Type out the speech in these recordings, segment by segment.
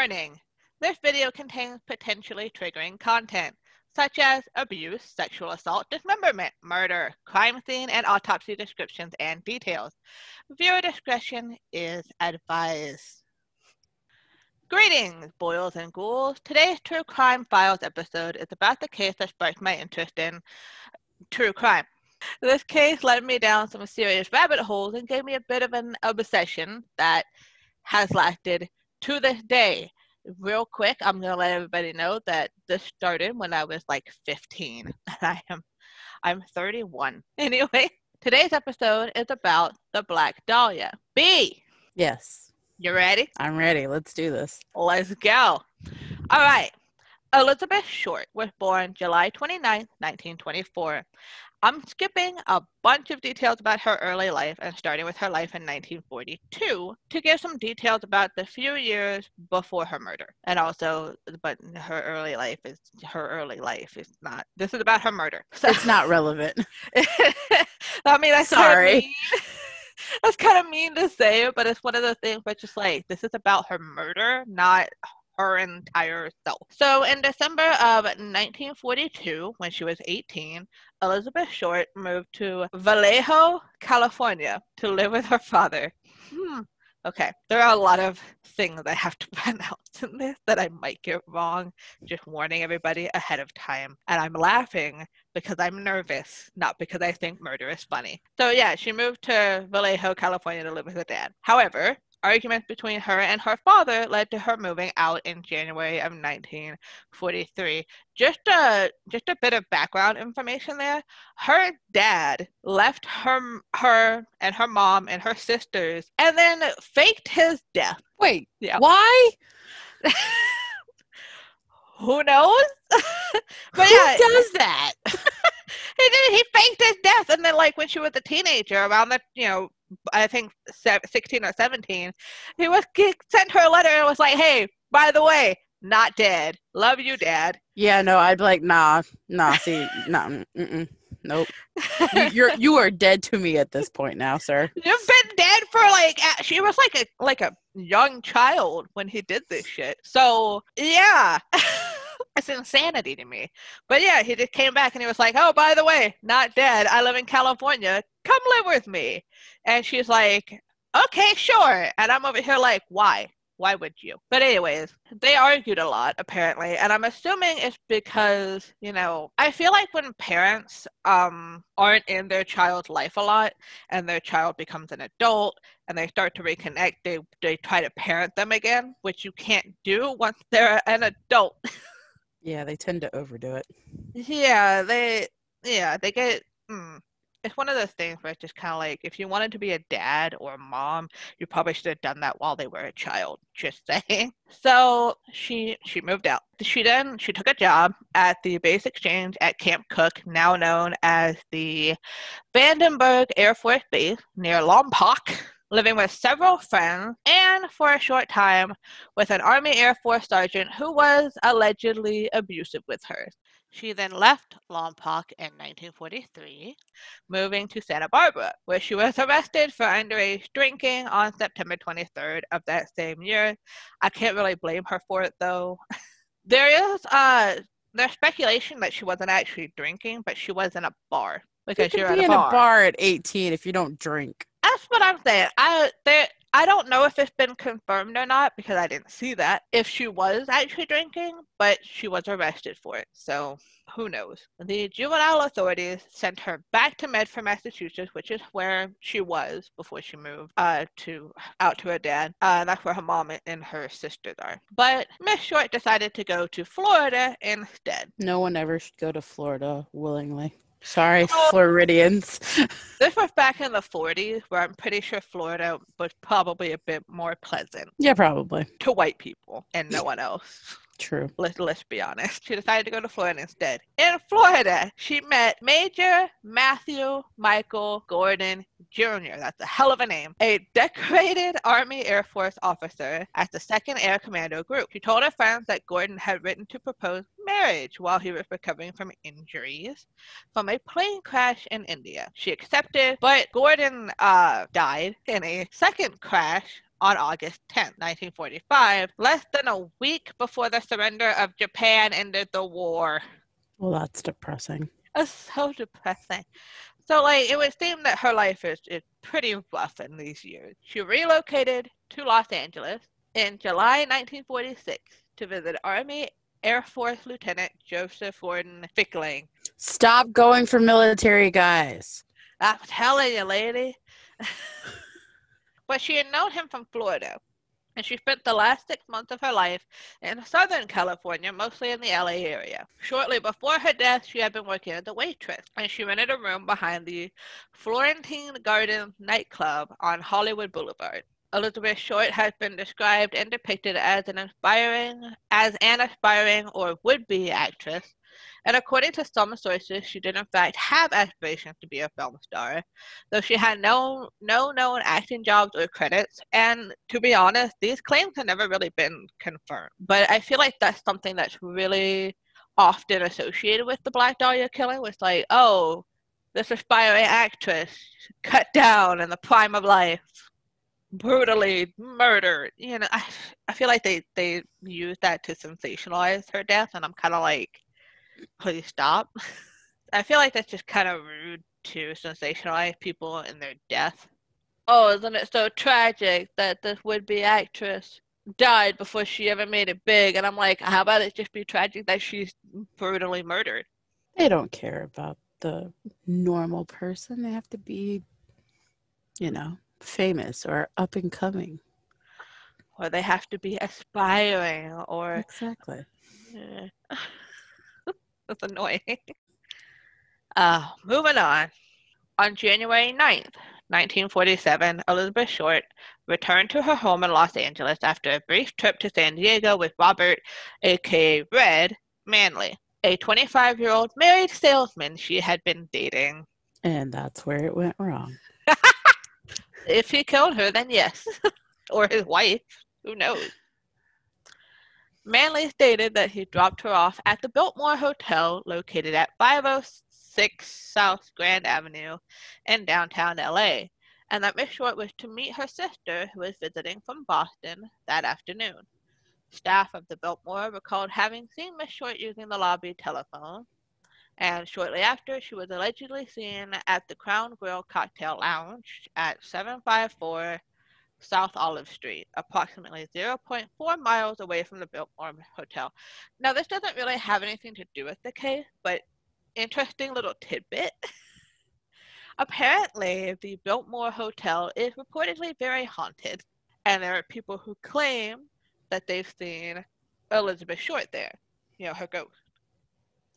Warning this video contains potentially triggering content, such as abuse, sexual assault, dismemberment, murder, crime scene, and autopsy descriptions and details. Viewer discretion is advised. Greetings, boils and ghouls. Today's True Crime Files episode is about the case that sparked my interest in true crime. This case led me down some serious rabbit holes and gave me a bit of an obsession that has lasted to this day real quick, I'm gonna let everybody know that this started when I was like 15. I am I'm 31. Anyway, today's episode is about the Black Dahlia. B. Yes. You ready? I'm ready. Let's do this. Let's go. All right. Elizabeth Short was born July 29, 1924. I'm skipping a bunch of details about her early life and starting with her life in 1942 to give some details about the few years before her murder. And also, but her early life is her early life is not. This is about her murder. So, it's not relevant. I mean, I'm sorry. That's kind of mean to say, but it's one of those things where it's just like this is about her murder, not her entire self. So in December of 1942, when she was 18, Elizabeth Short moved to Vallejo, California to live with her father. Hmm. Okay, there are a lot of things I have to pronounce in this that I might get wrong. Just warning everybody ahead of time. And I'm laughing because I'm nervous, not because I think murder is funny. So, yeah, she moved to Vallejo, California to live with her dad. However, Arguments between her and her father led to her moving out in January of 1943. Just a just a bit of background information there. Her dad left her her and her mom and her sisters and then faked his death. Wait, yeah. Why? Who knows? but yeah, Who does that? he did. He faked his death, and then like when she was a teenager, around the you know I think 16 or 17, he was he sent her a letter and was like, "Hey, by the way, not dead. Love you, Dad." Yeah, no, I'd be like, nah, nah. See, nah, mm-mm, nope. you, you're you are dead to me at this point now, sir. You've been dead for like she was like a like a young child when he did this shit. So yeah. it's insanity to me. But yeah, he just came back and he was like, "Oh, by the way, not dead. I live in California. Come live with me." And she's like, "Okay, sure." And I'm over here like, "Why? Why would you?" But anyways, they argued a lot apparently, and I'm assuming it's because you know I feel like when parents um aren't in their child's life a lot, and their child becomes an adult and they start to reconnect, they they try to parent them again, which you can't do once they're an adult. Yeah, they tend to overdo it. Yeah, they yeah, they get mm, it's one of those things where it's just kind of like if you wanted to be a dad or a mom, you probably should have done that while they were a child. Just saying. So she she moved out. She then she took a job at the base exchange at Camp Cooke, now known as the Vandenberg Air Force Base near Lompoc living with several friends, and for a short time with an Army Air Force sergeant who was allegedly abusive with her. She then left Lompoc in 1943, moving to Santa Barbara, where she was arrested for underage drinking on September 23rd of that same year. I can't really blame her for it though. there is uh there's speculation that she wasn't actually drinking, but she was in a bar because you are in a bar at 18 if you don't drink. That's what I'm saying. I there I don't know if it's been confirmed or not because I didn't see that. If she was actually drinking, but she was arrested for it. So who knows? The juvenile authorities sent her back to Medford, Massachusetts, which is where she was before she moved uh, to out to her dad. Uh, that's where her mom and her sisters are. But Miss Short decided to go to Florida instead. No one ever should go to Florida willingly. Sorry, oh, Floridians. this was back in the 40s, where I'm pretty sure Florida was probably a bit more pleasant. Yeah, probably. To white people and no one else. True. Let's, let's be honest. She decided to go to Florida instead. In Florida, she met Major Matthew Michael Gordon Jr. That's a hell of a name. A decorated Army Air Force officer at the 2nd Air Commando Group. She told her friends that Gordon had written to propose marriage while he was recovering from injuries from a plane crash in India. She accepted, but Gordon uh, died in a second crash on August 10, 1945, less than a week before the surrender of Japan ended the war. Well, that's depressing. It's so depressing. So, like, it would seem that her life is, is pretty rough in these years. She relocated to Los Angeles in July 1946 to visit Army Air Force Lieutenant Joseph Warden Fickling. Stop going for military guys. I'm telling you, lady. but she had known him from Florida, and she spent the last six months of her life in Southern California, mostly in the LA area. Shortly before her death, she had been working as a waitress, and she rented a room behind the Florentine Gardens nightclub on Hollywood Boulevard. Elizabeth Short has been described and depicted as an inspiring, as an aspiring or would-be actress, and according to some sources, she did in fact have aspirations to be a film star, though she had no no known acting jobs or credits. And to be honest, these claims have never really been confirmed. But I feel like that's something that's really often associated with the Black Dahlia killing, was like, oh, this aspiring actress cut down in the prime of life brutally murdered. You know, I I feel like they they use that to sensationalize her death, and I'm kind of like, please stop. I feel like that's just kind of rude to sensationalize people and their death. Oh, isn't it so tragic that this would-be actress died before she ever made it big? And I'm like, how about it just be tragic that she's brutally murdered? They don't care about the normal person. They have to be, you know, famous or up and coming. Or they have to be aspiring or exactly. Yeah. That's annoying. Uh, moving on. On January 9th, 1947, Elizabeth Short returned to her home in Los Angeles after a brief trip to San Diego with Robert, aka Red, Manley, a 25 year old married salesman she had been dating. And that's where it went wrong. If he killed her, then yes. or his wife. Who knows? Manley stated that he dropped her off at the Biltmore Hotel located at 506 South Grand Avenue in downtown LA, and that Miss Short was to meet her sister who was visiting from Boston that afternoon. Staff of the Biltmore recalled having seen Miss Short using the lobby telephone, and shortly after, she was allegedly seen at the Crown Grill Cocktail Lounge at 754 South Olive Street, approximately 0.4 miles away from the Biltmore Hotel. Now, this doesn't really have anything to do with the case, but interesting little tidbit. Apparently, the Biltmore Hotel is reportedly very haunted, and there are people who claim that they've seen Elizabeth Short there, you know, her ghost.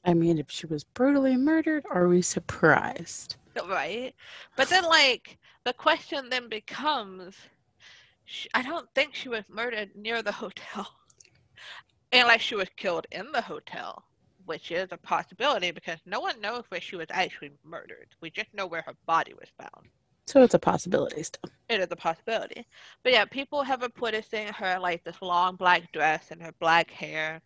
I mean, if she was brutally murdered, are we surprised? Right. But then, like, the question then becomes I don't think she was murdered near the hotel. Unless she was killed in the hotel, which is a possibility because no one knows where she was actually murdered. We just know where her body was found. So it's a possibility still. It is a possibility. But yeah, people have reported seeing her like this long black dress and her black hair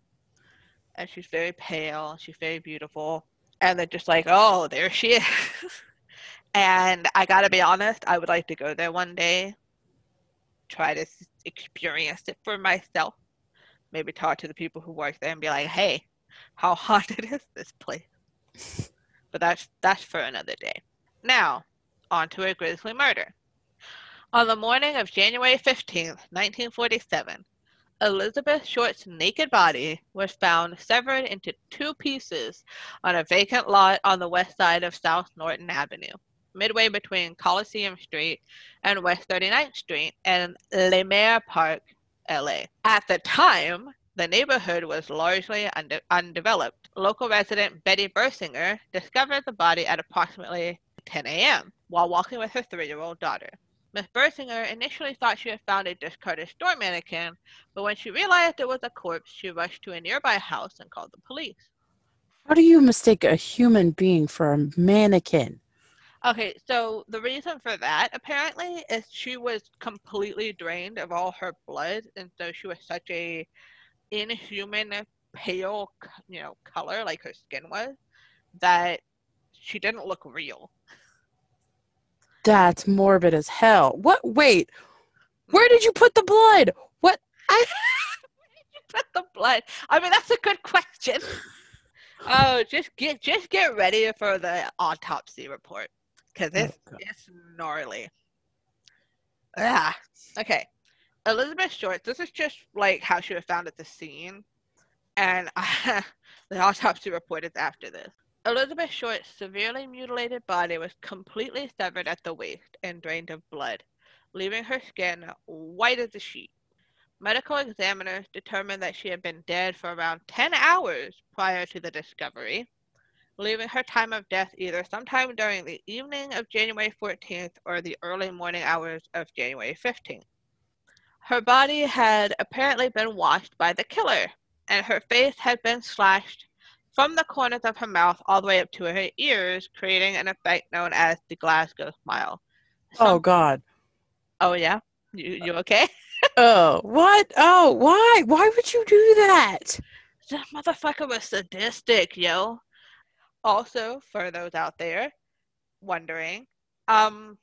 and she's very pale. She's very beautiful. And they're just like, oh, there she is. and I gotta be honest, I would like to go there one day, try to experience it for myself. Maybe talk to the people who work there and be like, hey, how haunted is this place? but that's that's for another day. Now, on to a grisly murder. On the morning of January 15th, 1947, Elizabeth Short's naked body was found severed into two pieces on a vacant lot on the west side of South Norton Avenue, midway between Coliseum Street and West 39th Street in Leimert Park, LA. At the time, the neighborhood was largely unde- undeveloped. Local resident Betty Bersinger discovered the body at approximately 10 a.m. while walking with her three year old daughter. Miss Bersinger initially thought she had found a discarded store mannequin, but when she realized it was a corpse, she rushed to a nearby house and called the police. How do you mistake a human being for a mannequin? Okay, so the reason for that apparently is she was completely drained of all her blood, and so she was such a inhuman pale, you know, color like her skin was, that she didn't look real. That's morbid as hell. What? Wait. Where did you put the blood? What? I Where did you put the blood? I mean, that's a good question. Oh, just get just get ready for the autopsy report because it's oh, it's gnarly. Ah, okay. Elizabeth Short. This is just like how she was found at the scene, and uh, the autopsy report is after this. Elizabeth Short's severely mutilated body was completely severed at the waist and drained of blood, leaving her skin white as a sheet. Medical examiners determined that she had been dead for around 10 hours prior to the discovery, leaving her time of death either sometime during the evening of January 14th or the early morning hours of January 15th. Her body had apparently been washed by the killer, and her face had been slashed from the corners of her mouth all the way up to her ears, creating an effect known as the Glasgow smile. Oh, Some- oh, God. Oh, yeah? You, you uh, okay? oh, what? Oh, why? Why would you do that? That motherfucker was sadistic, yo. Also, for those out there wondering, um,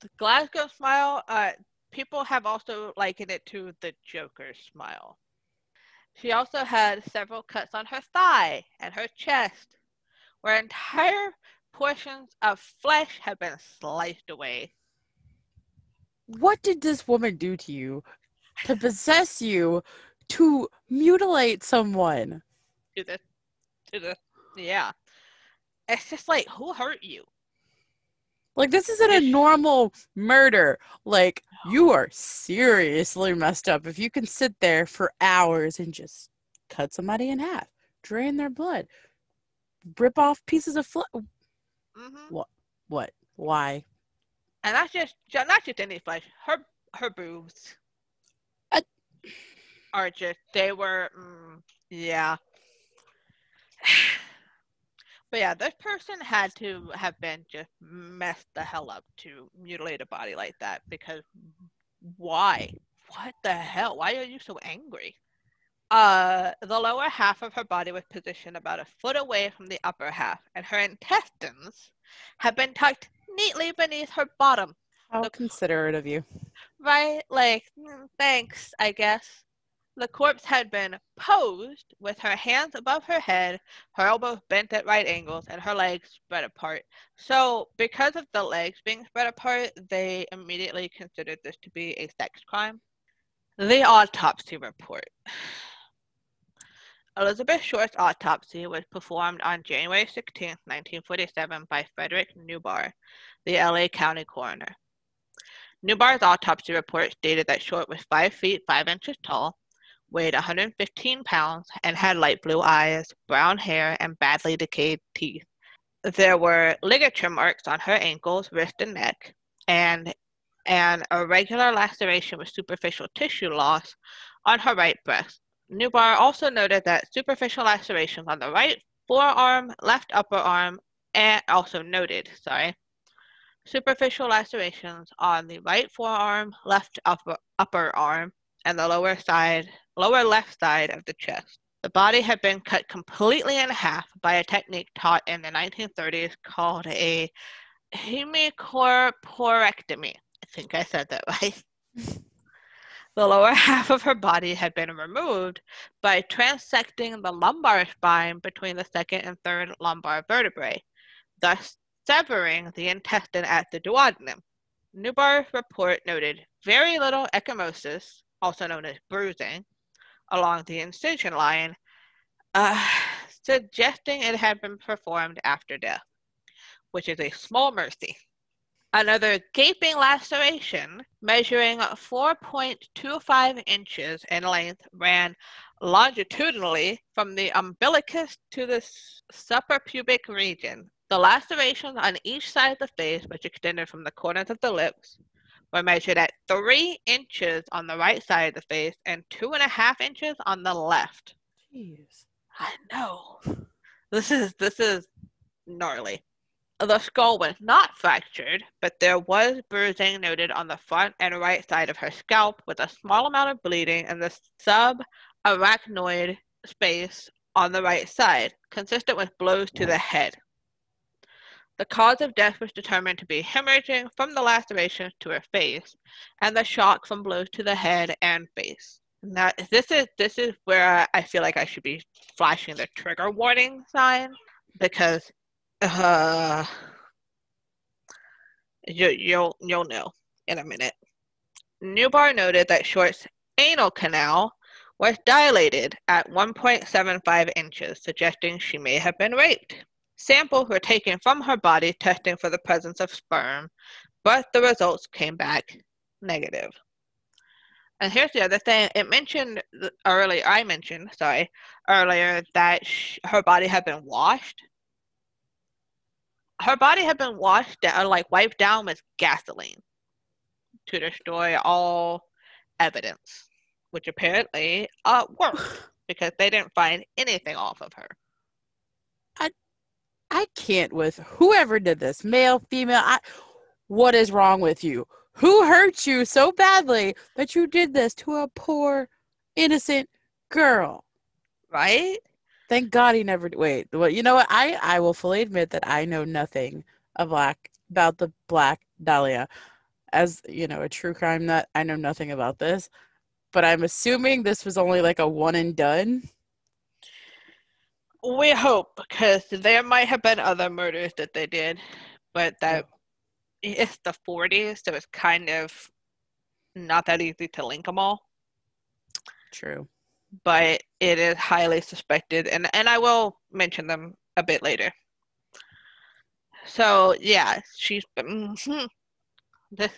the Glasgow smile, uh, people have also likened it to the Joker smile. She also had several cuts on her thigh and her chest, where entire portions of flesh had been sliced away what did this woman do to you to possess you to mutilate someone? To the, to the, yeah. It's just like, who hurt you? Like, this isn't a normal murder. Like, you are seriously messed up if you can sit there for hours and just cut somebody in half, drain their blood, rip off pieces of flesh. Mm-hmm. What? What? Why? and that's just not just any flesh. Her her boobs uh, are just they were mm, yeah. but yeah, this person had to have been just messed the hell up to mutilate a body like that because why? What the hell? Why are you so angry? Uh, the lower half of her body was positioned about a foot away from the upper half, and her intestines had been tucked neatly beneath her bottom. How the, considerate of you. Right? Like, mm, thanks, I guess. The corpse had been posed with her hands above her head, her elbows bent at right angles, and her legs spread apart. So, because of the legs being spread apart, they immediately considered this to be a sex crime. The autopsy report. Elizabeth Short's autopsy was performed on January 16, 1947 by Frederick Newbarr, the LA County coroner. Newbarr's autopsy report stated that Short was 5 feet 5 inches tall, weighed 115 pounds, and had light blue eyes, brown hair, and badly decayed teeth. There were ligature marks on her ankles, wrist, and neck, and an irregular laceration with superficial tissue loss on her right breast. Newbarr also noted that superficial lacerations on the right forearm, left upper arm, and also noted, sorry, superficial lacerations on the right forearm, left upper, upper arm, and the lower side, lower left side of the chest. The body had been cut completely in half by a technique taught in the 1930s called a hemicorporectomy. I think I said that right. the lower half of her body had been removed by transecting the lumbar spine between the second and third lumbar vertebrae, thus severing the intestine at the duodenum. Newbarr's report noted very little ecchymosis, also known as bruising, along the incision line, uh, suggesting it had been performed after death, which is a small mercy. Another gaping laceration measuring 4.25 inches in length ran longitudinally from the umbilicus to the suprapubic region the lacerations on each side of the face, which extended from the corners of the lips, were measured at three inches on the right side of the face and two and a half inches on the left. Jeez. I know. This is this is gnarly. The skull was not fractured, but there was bruising noted on the front and right side of her scalp with a small amount of bleeding in the subarachnoid space on the right side, consistent with blows to the head. The cause of death was determined to be hemorrhaging from the lacerations to her face and the shock from blows to the head and face. Now, this is this is where I feel like I should be flashing the trigger warning sign because uh, you, you'll you'll know in a minute. Newbarr noted that Short's anal canal was dilated at 1.75 inches, suggesting she may have been raped. Samples were taken from her body testing for the presence of sperm, but the results came back negative. And here's the other thing. It mentioned earlier, I mentioned, sorry, earlier that her body had been washed. Her body had been washed, down, like wiped down with gasoline to destroy all evidence, which apparently uh, worked because they didn't find anything off of her. I, I can't with whoever did this, male, female. I, what is wrong with you? Who hurt you so badly that you did this to a poor, innocent girl? Right? Thank God he never. Wait, well, you know what? I I will fully admit that I know nothing of black about the Black Dahlia as you know a true crime nut i know nothing about this but i'm assuming this was only like a one and done we hope because there might have been other murders that they did but that it's the 40s so it's kind of not that easy to link them all true but it is highly suspected and and i will mention them a bit later so yeah she's mm-hmm. This,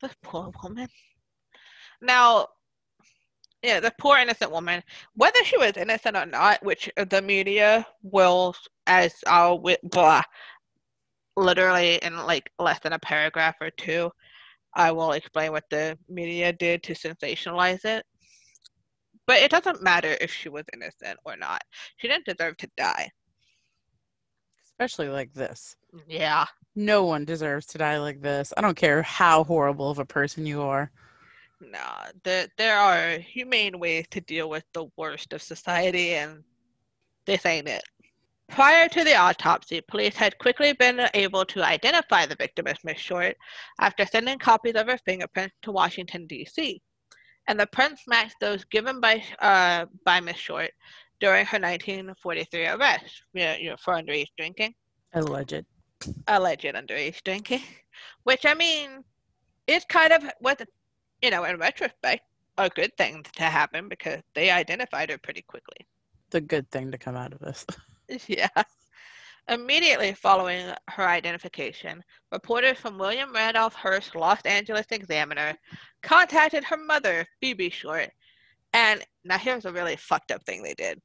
this poor woman. Now, yeah, the poor innocent woman, whether she was innocent or not, which uh, the media will, as I'll, blah, literally in like less than a paragraph or two, I will explain what the media did to sensationalize it. But it doesn't matter if she was innocent or not. She didn't deserve to die. Especially like this. Yeah. No one deserves to die like this. I don't care how horrible of a person you are. Nah, there there are humane ways to deal with the worst of society, and this ain't it. Prior to the autopsy, police had quickly been able to identify the victim as Miss Short after sending copies of her fingerprints to Washington, D.C. And the prints matched those given by uh, by Miss Short during her 1943 arrest you know, you know, for underage drinking. Alleged alleged underage drinking, which I mean, it's kind of what you know in retrospect a good thing to happen because they identified her pretty quickly. The good thing to come out of this. yeah. Immediately following her identification, reporters from William Randolph Hearst Los Angeles Examiner contacted her mother, Phoebe Short, and now here's a really fucked up thing they did.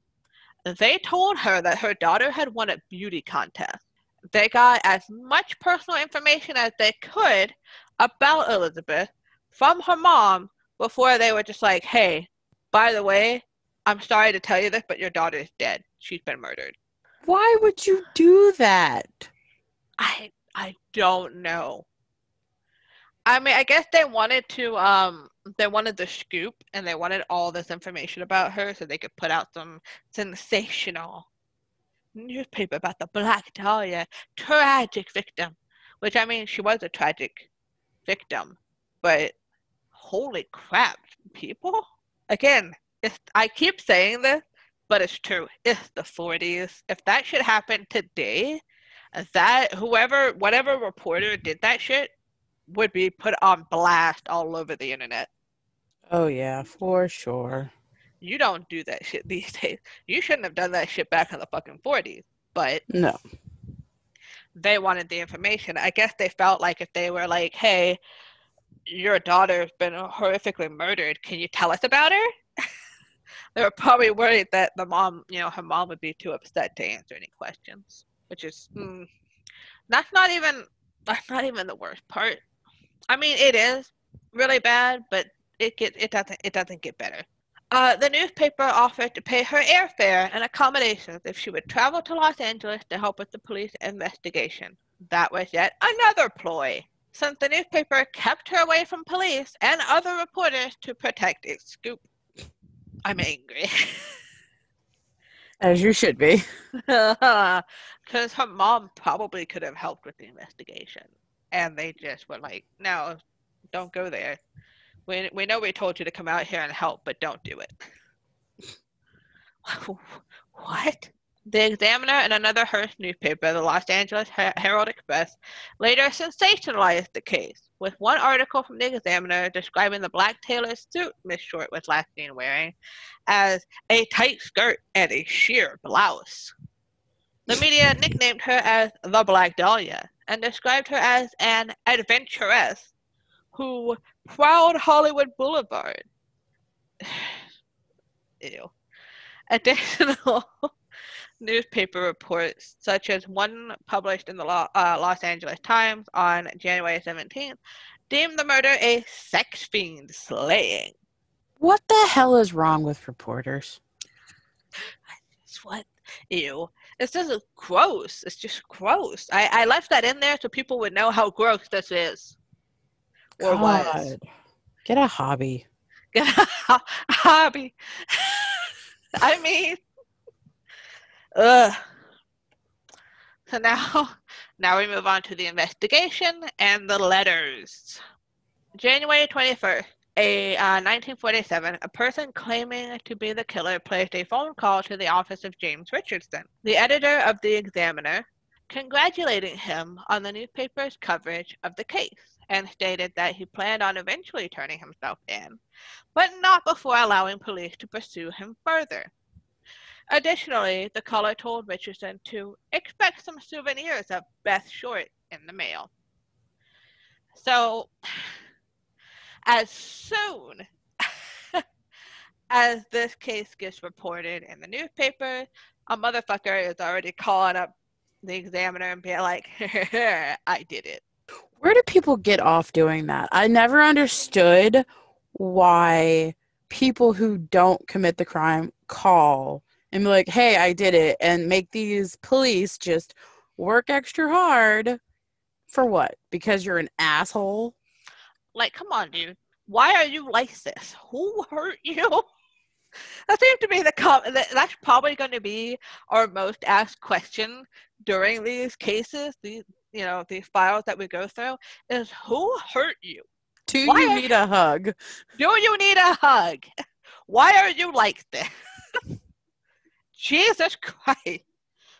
They told her that her daughter had won a beauty contest they got as much personal information as they could about Elizabeth from her mom before they were just like, hey, by the way, I'm sorry to tell you this, but your daughter is dead. She's been murdered. Why would you do that? I I don't know. I mean, I guess they wanted to um they wanted the scoop and they wanted all this information about her so they could put out some sensational newspaper about the Black Dahlia tragic victim, which I mean, she was a tragic victim, but holy crap, people! Again, it's, I keep saying this, but it's true. It's the 40s. If that should happen today, that whoever, whatever reporter did that shit would be put on blast all over the internet. Oh, yeah, for sure. You don't do that shit these days. You shouldn't have done that shit back in the fucking 40s. But no. They wanted the information. I guess they felt like if they were like, hey, your daughter's been horrifically murdered. Can you tell us about her? they were probably worried that the mom, you know, her mom would be too upset to answer any questions, which is mm, that's not even that's not even the worst part. I mean, it is really bad, but it get it doesn't it doesn't get better. Uh, the newspaper offered to pay her airfare and accommodations if she would travel to Los Angeles to help with the police investigation. That was yet another ploy, since the newspaper kept her away from police and other reporters to protect its scoop. I'm angry. As you should be. Because her mom probably could have helped with the investigation. And they just were like, no, don't go there. We, we know we told you to come out here and help, but don't do it. what? The Examiner and another Hearst newspaper, the Los Angeles Herald Express, later sensationalized the case, with one article from the Examiner describing the black tailor suit Miss Short was last seen wearing as a tight skirt and a sheer blouse. The media nicknamed her as the Black Dahlia and described her as an adventuress who prowled Hollywood Boulevard. Ew. Additional newspaper reports, such as one published in the uh, Los Angeles Times on January 17th, deemed the murder a sex fiend slaying. What the hell is wrong with reporters? It's what? Ew. It's just gross. It's just gross. I, I left that in there so people would know how gross this is. Or God. was. Get a hobby. Get a hobby. I mean, ugh. So now, now we move on to the investigation and the letters. January 21st, a uh, 1947, a person claiming to be the killer placed a phone call to the office of James Richardson, the editor of the Examiner, congratulating him on the newspaper's coverage of the case, and stated that he planned on eventually turning himself in, but not before allowing police to pursue him further. Additionally, the caller told Richardson to expect some souvenirs of Beth Short in the mail. So, as soon as this case gets reported in the newspaper, a motherfucker is already calling up the examiner and being like, I did it. Where do people get off doing that? I never understood why people who don't commit the crime call and be like, hey, I did it, and make these police just work extra hard for what? Because you're an asshole? Like, come on, dude. Why are you like this? Who hurt you? that seems to be the com- that's probably going to be our most asked question during these cases. These you know these files that we go through is who hurt you? Do Why you need a hug? Do you need a hug? Why are you like this? Jesus Christ.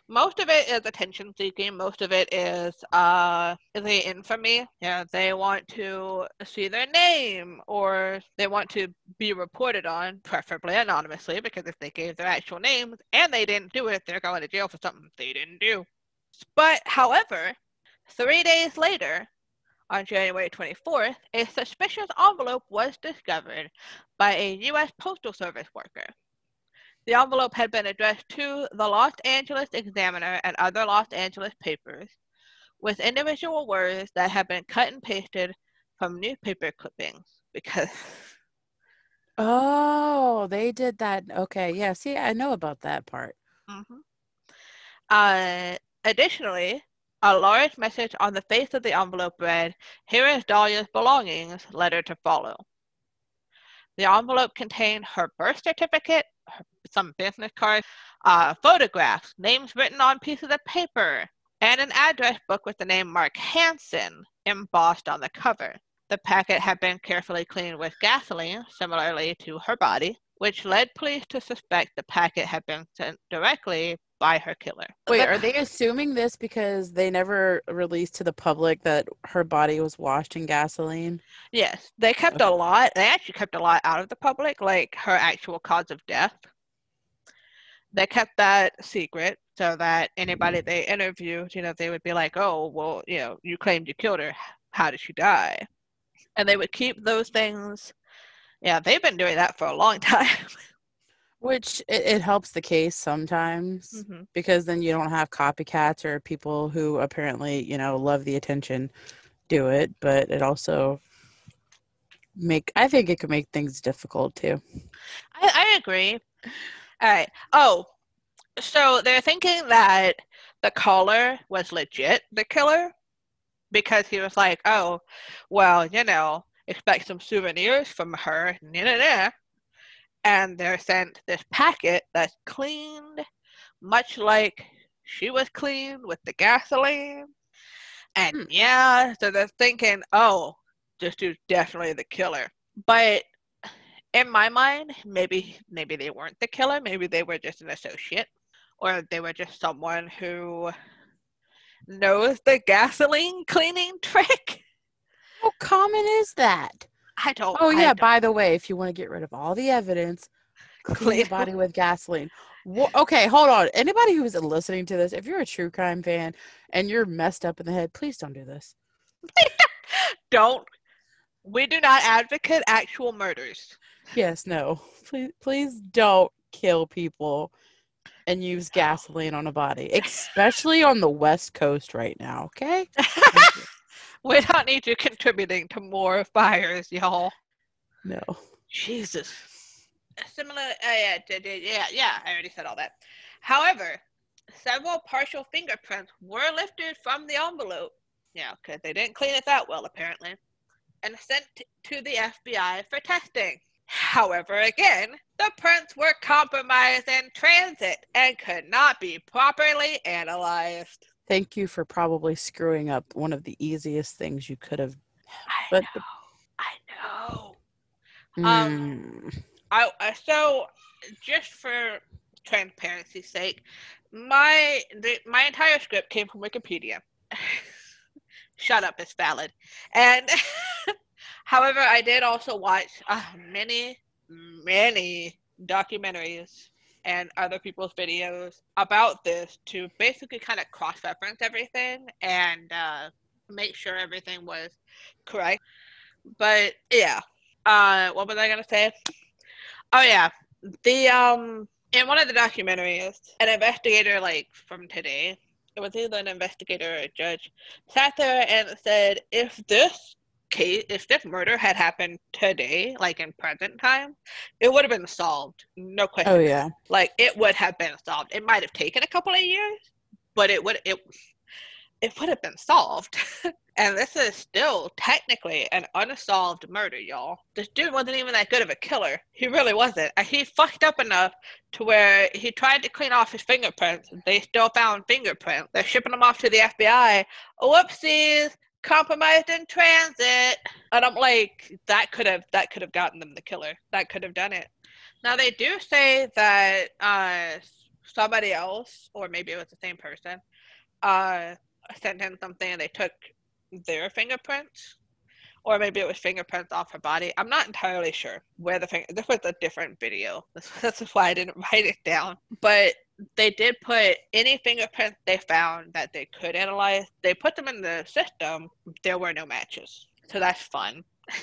Most of it is attention seeking. Most of it is uh the infamy. Yeah, they want to see their name or they want to be reported on, preferably anonymously, because if they gave their actual names and they didn't do it, they're going to jail for something they didn't do. But however, three days later, on January 24th, a suspicious envelope was discovered by a U.S. Postal Service worker. The envelope had been addressed to the Los Angeles Examiner and other Los Angeles papers, with individual words that had been cut and pasted from newspaper clippings because. Oh, they did that. Okay, yeah. See, I know about that part. Mm-hmm. Uh, additionally, a large message on the face of the envelope read, Here is Dahlia's belongings, letter to follow. The envelope contained her birth certificate, some business cards, uh, photographs, names written on pieces of paper, and an address book with the name Mark Hansen embossed on the cover. The packet had been carefully cleaned with gasoline, similarly to her body, which led police to suspect the packet had been sent directly by her killer. Wait, are they assuming this because they never released to the public that her body was washed in gasoline? Yes, they kept a lot. They actually kept a lot out of the public, like her actual cause of death. They kept that secret so that anybody they interviewed, you know, they would be like, "Oh, well, you know, you claimed you killed her. How did she die?" And they would keep those things. Yeah, they've been doing that for a long time. Which it, it helps the case sometimes mm-hmm. because then you don't have copycats or people who apparently, you know, love the attention do it, but it also make I think it could make things difficult too. I, I agree. All right. Oh, so they're thinking that the caller was legit the killer because he was like, oh, well, you know, expect some souvenirs from her. Nah, nah, nah and they're sent this packet that's cleaned much like she was cleaned with the gasoline. And Hmm. yeah, so they're thinking, oh, this dude's definitely the killer. But in my mind, maybe maybe they weren't the killer. Maybe they were just an associate, or they were just someone who knows the gasoline cleaning trick. How common is that? I don't. Oh I yeah. don't- By the way, if you want to get rid of all the evidence, clean your body with gasoline. Wha- okay, hold on. Anybody who's listening to this, if you're a true crime fan and you're messed up in the head, please don't do this. don't. We do not advocate actual murders. Yes, no. Please, please don't kill people and use gasoline on a body, especially on the West Coast right now. Okay. We don't need you contributing to more fires, y'all. No. Jesus. Similar, uh, yeah, yeah, yeah, I already said all that. However, several partial fingerprints were lifted from the envelope, yeah, because they didn't clean it that well, apparently, and sent t- to the FBI for testing. However, again, the prints were compromised in transit and could not be properly analyzed. Thank you for probably screwing up one of the easiest things you could have. I But know. I know. Mm, Um, I, I so just for transparency's sake, my the, my entire script came from Wikipedia. Shut up, it's valid. And however, I did also watch uh, many, many documentaries and other people's videos about this to basically kind of cross-reference everything and uh, make sure everything was correct. But yeah, uh, what was I gonna say? Oh yeah, the um in one of the documentaries, an investigator like from today, it was either an investigator or a judge, sat there and said, if this case, if this murder had happened today, like in present time, it would have been solved, no oh, question. oh yeah. Like it would have been solved. It might have taken a couple of years, but it would it it would have been solved. and this is still technically an unsolved murder, y'all. This dude wasn't even that good of a killer. He really wasn't. He fucked up enough to where he tried to clean off his fingerprints. They still found fingerprints. They're shipping them off to the FBI. Whoopsies, compromised in transit. And I'm like, that could have that could have gotten them the killer. That could have done it. Now they do say that uh, somebody else, or maybe it was the same person, uh, sent in something and they took their fingerprints, or maybe it was fingerprints off her body. I'm not entirely sure where the finger. This was a different video. That's why I didn't write it down. But they did put any fingerprints they found that they could analyze. They put them in the system. There were no matches, so that's fun.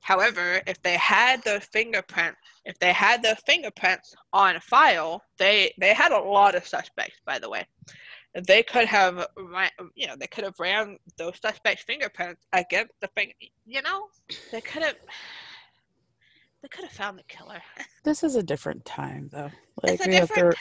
However, if they had those fingerprints, if they had those fingerprints on file, they they had a lot of suspects. By the way, they could have, ran, you know, they could have ran those suspects' fingerprints against the finger. You know, they could have. They could have found the killer. This is a different time though. Like It's a we have to. different.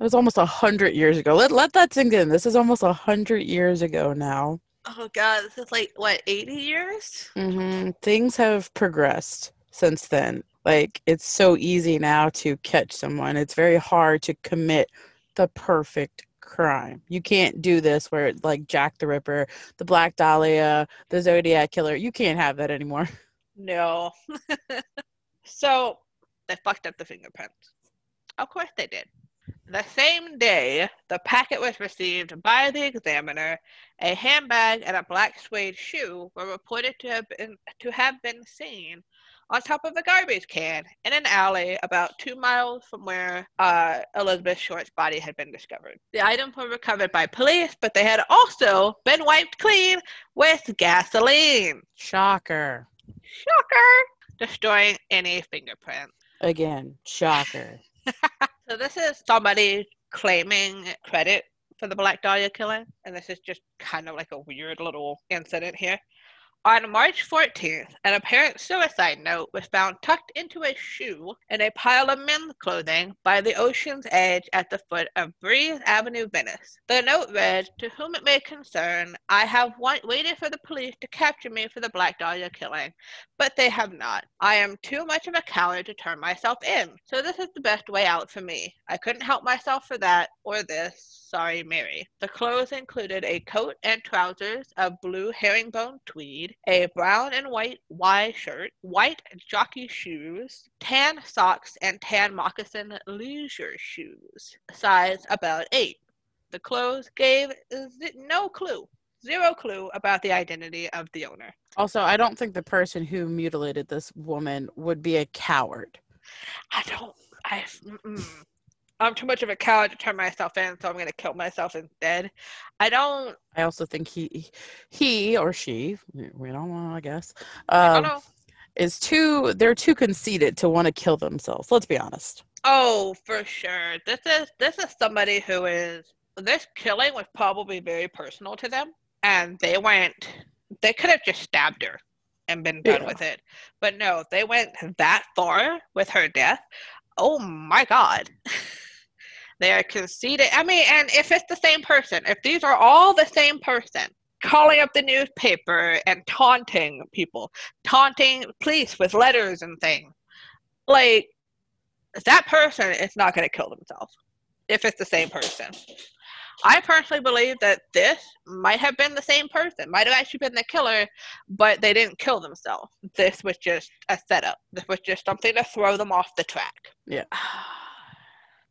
It was almost a hundred years ago. Let let that sink in. This is almost a hundred years ago now. Oh God, this is like what eighty years. hmm Things have progressed since then. Like it's so easy now to catch someone. It's very hard to commit the perfect crime. You can't do this where it's like Jack the Ripper, the Black Dahlia, the Zodiac Killer. You can't have that anymore. No. so they fucked up the fingerprints. Of course they did. The same day, the packet was received by the examiner. A handbag and a black suede shoe were reported to have been to have been seen on top of a garbage can in an alley about two miles from where uh, Elizabeth Short's body had been discovered. The items were recovered by police, but they had also been wiped clean with gasoline. Shocker. Shocker! Destroying any fingerprint. Again, shocker. So this is somebody claiming credit for the Black Dahlia killing, and this is just kind of like a weird little incident here. On March 14th, an apparent suicide note was found tucked into a shoe in a pile of men's clothing by the ocean's edge at the foot of Breeze Avenue, Venice. The note read, To whom it may concern, I have wa- waited for the police to capture me for the Black Dahlia killing, but they have not. I am too much of a coward to turn myself in, so this is the best way out for me. I couldn't help myself for that or this. Sorry, Mary. The clothes included a coat and trousers of blue herringbone tweed, a brown and white Y shirt, white jockey shoes, tan socks, and tan moccasin leisure shoes, size about eight. The clothes gave no clue, zero clue about the identity of the owner. Also, I don't think the person who mutilated this woman would be a coward. I don't. I. Mm-mm. I'm too much of a coward to turn myself in, so I'm gonna kill myself instead. I don't. I also think he, he or she, we don't know, I guess, I um, don't is too. They're too conceited to want to kill themselves. Let's be honest. Oh, for sure. This is this is somebody who is this killing was probably very personal to them, and they went. They could have just stabbed her and been done Yeah. with it, but no, they went that far with her death. Oh my God. They are conceited. I mean, and if it's the same person, if these are all the same person, calling up the newspaper and taunting people, taunting police with letters and things, like that person is not going to kill themselves if it's the same person. I personally believe that this might have been the same person, might have actually been the killer, but they didn't kill themselves. This was just a setup. This was just something to throw them off the track. Yeah.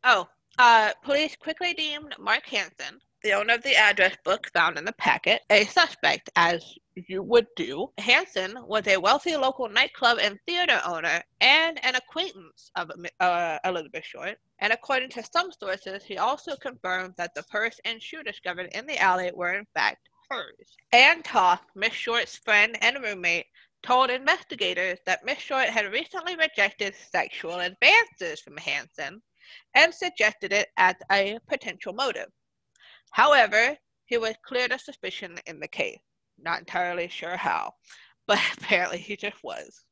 Oh, uh, police quickly deemed Mark Hansen, the owner of the address book found in the packet, a suspect, as you would do. Hansen was a wealthy local nightclub and theater owner and an acquaintance of uh, Elizabeth Short. And according to some sources, he also confirmed that the purse and shoe discovered in the alley were in fact hers. Ann Toth, Miss Short's friend and roommate, told investigators that Miss Short had recently rejected sexual advances from Hansen and suggested it as a potential motive. However, he was cleared of suspicion in the case. Not entirely sure how, but apparently he just was.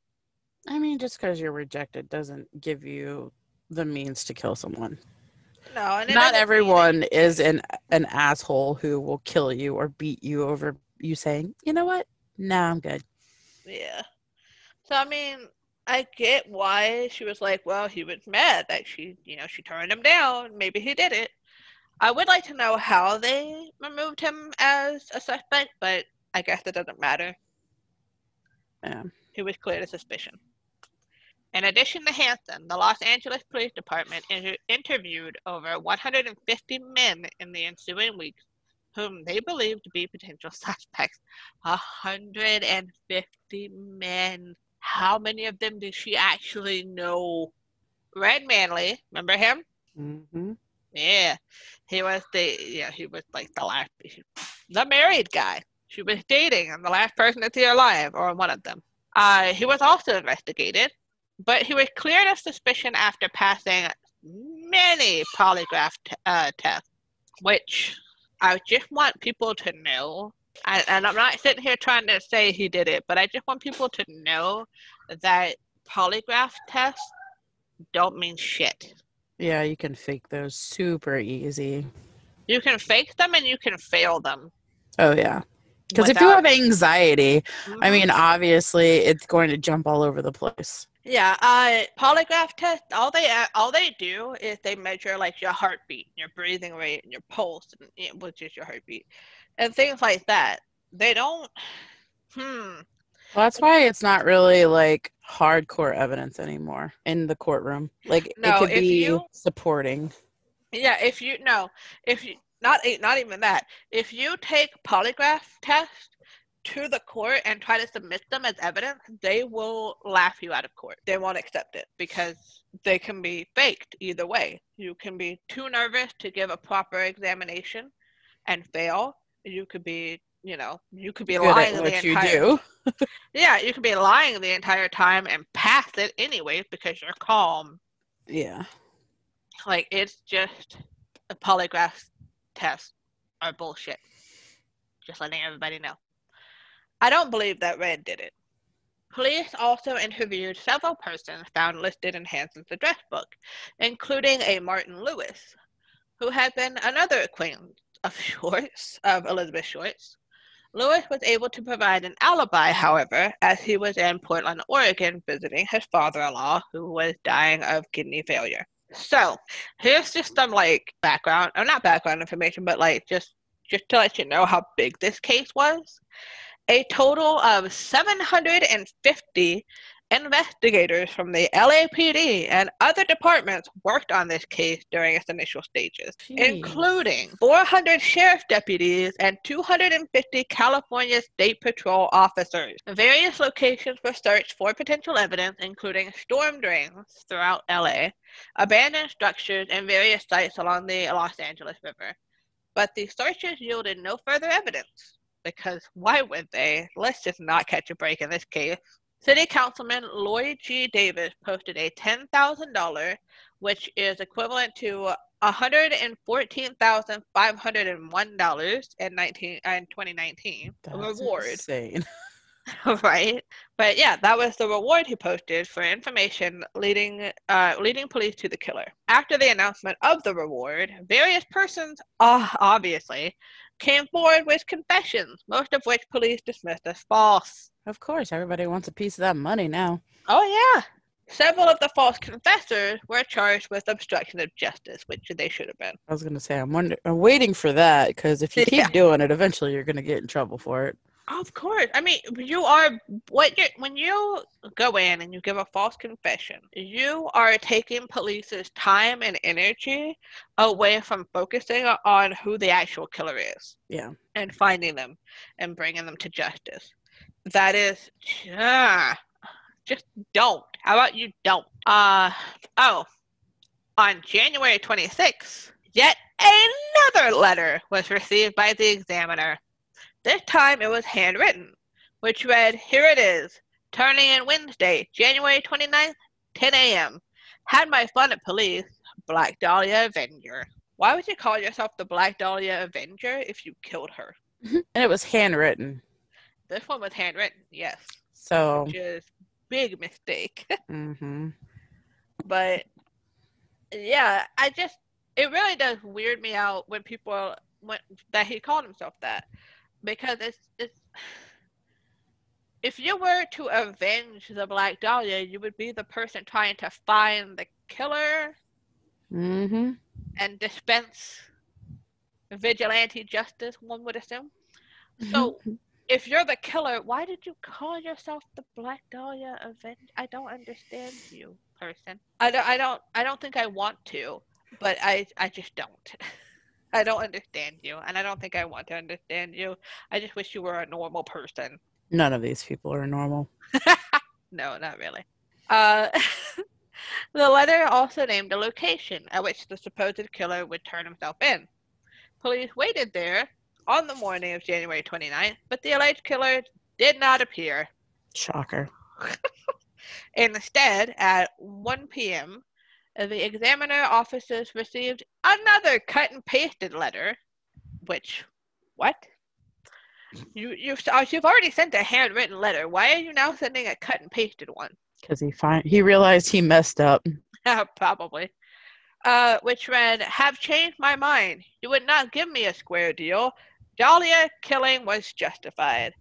I mean, just because you're rejected doesn't give you the means to kill someone. No, Not mean everyone that- is an an asshole who will kill you or beat you over you saying, you know what? No, I'm good. Yeah. So I mean, I get why she was like, well, he was mad that she, you know, she turned him down. Maybe he did it. I would like to know how they removed him as a suspect, but I guess it doesn't matter. Yeah. He was cleared of suspicion. In addition to Hansen, the Los Angeles Police Department inter- interviewed over 150 men in the ensuing weeks whom they believed to be potential suspects. 150 men. How many of them did she actually know? Red Manley, remember him? Mm-hmm. Yeah, he was the yeah he was like the last the married guy she was dating and the last person to see her alive or one of them. Uh, he was also investigated, but he was cleared of suspicion after passing many polygraph t- uh, tests, which I just want people to know. And, and I'm not sitting here trying to say he did it, but I just want people to know that polygraph tests don't mean shit. Yeah, you can fake those super easy. You can fake them and you can fail them. Oh yeah. Because if you have anxiety, I Mhm. mean, obviously it's going to jump all over the place. yeah, uh, polygraph test. All they uh, all they do is they measure like your heartbeat, your breathing rate, and your pulse, and, which is your heartbeat, and things like that. They don't. Hmm. Well, that's why it's not really like hardcore evidence anymore in the courtroom. Like No, it could be you- supporting. Yeah, if you no, if you not not even that. If you take polygraph tests to the court and try to submit them as evidence, they will laugh you out of court. They won't accept it because they can be faked either way. You can be too nervous to give a proper examination and fail. You could be, you know, you could be Good lying at the entire do. Yeah, you could be lying the entire time and pass it anyway because you're calm Yeah. like it's just a polygraph test are bullshit. Just letting everybody know. I don't believe that Red did it. Police also interviewed several persons found listed in Hansen's address book, including a Martin Lewis, who had been another acquaintance of Short's, of Elizabeth Short's. Lewis was able to provide an alibi, however, as he was in Portland, Oregon, visiting his father-in-law, who was dying of kidney failure. So, here's just some like background, or not background information, but like just just to let you know how big this case was. A total of 750 investigators from the LAPD and other departments worked on this case during its initial stages, Jeez. including 400 sheriff deputies and 250 California State Patrol officers. Various locations were searched for potential evidence, including storm drains throughout LA, abandoned structures, and various sites along the Los Angeles River. But the searches yielded no further evidence because why would they? Let's just not catch a break in this case. City Councilman Lloyd G. Davis posted a $10,000, which is equivalent to $114,501 in 19 in 2019 That's reward. Insane. right? But yeah, that was the reward he posted for information leading uh, leading police to the killer. After the announcement of the reward, various persons, uh, obviously, came forward with confessions, most of which police dismissed as false. Of course, everybody wants a piece of that money now. Oh, yeah. Several of the false confessors were charged with obstruction of justice, which they should have been. I was going to say, I'm, wonder- I'm waiting for that because if you keep Yeah. doing it, eventually you're going to get in trouble for it. Of course. I mean, you are what you when you go in and you give a false confession, you are taking police's time and energy away from focusing on who the actual killer is. Yeah. and finding them and bringing them to justice. That is, ah, just don't. How about you don't? Uh, oh, on January 26th, yet another letter was received by the examiner. This time it was handwritten, which read, Here it is, turning in Wednesday, January 29th, 10 a.m. Had my fun at police, Black Dahlia Avenger. Why would you call yourself the Black Dahlia Avenger if you killed her? And it was handwritten. This one was handwritten, yes, So, which is big mistake. hmm but yeah, I just it really does weird me out when people when that he called himself that because it's it's if you were to avenge the Black Dahlia, you would be the person trying to find the killer hmm and dispense vigilante justice. One would assume. So if you're the killer, why did you call yourself the Black Dahlia Avenger? I don't understand you, person. I don't. I don't. I don't think I want to, but I. I just don't. I don't understand you, and I don't think I want to understand you. I just wish you were a normal person. none of these people are normal. No, not really. Uh, the letter also named a location at which the supposed killer would turn himself in. Police waited there on the morning of January 29th, but the alleged killer did not appear. Shocker. Instead, at 1 p.m., the examiner officers received another cut and pasted letter, which, what? You, you've, uh, you've already sent a handwritten letter. Why are you now sending a cut and pasted one? Because he find he realized he messed up. Probably. Uh, which read, Have changed my mind. You would not give me a square deal. Dahlia killing was justified.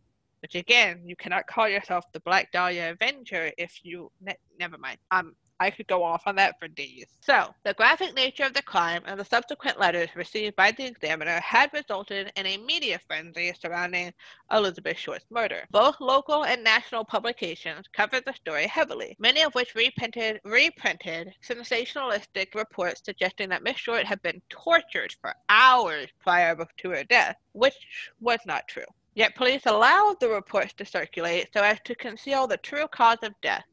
Which again, you cannot call yourself the Black Dahlia Avenger if you. Ne- never mind. Um, I could go off on that for days. So, the graphic nature of the crime and the subsequent letters received by the examiner had resulted in a media frenzy surrounding Elizabeth Short's murder. Both local and national publications covered the story heavily, many of which reprinted, reprinted sensationalistic reports suggesting that Miss Short had been tortured for hours prior to her death, which was not true. Yet police allowed the reports to circulate so as to conceal the true cause of death,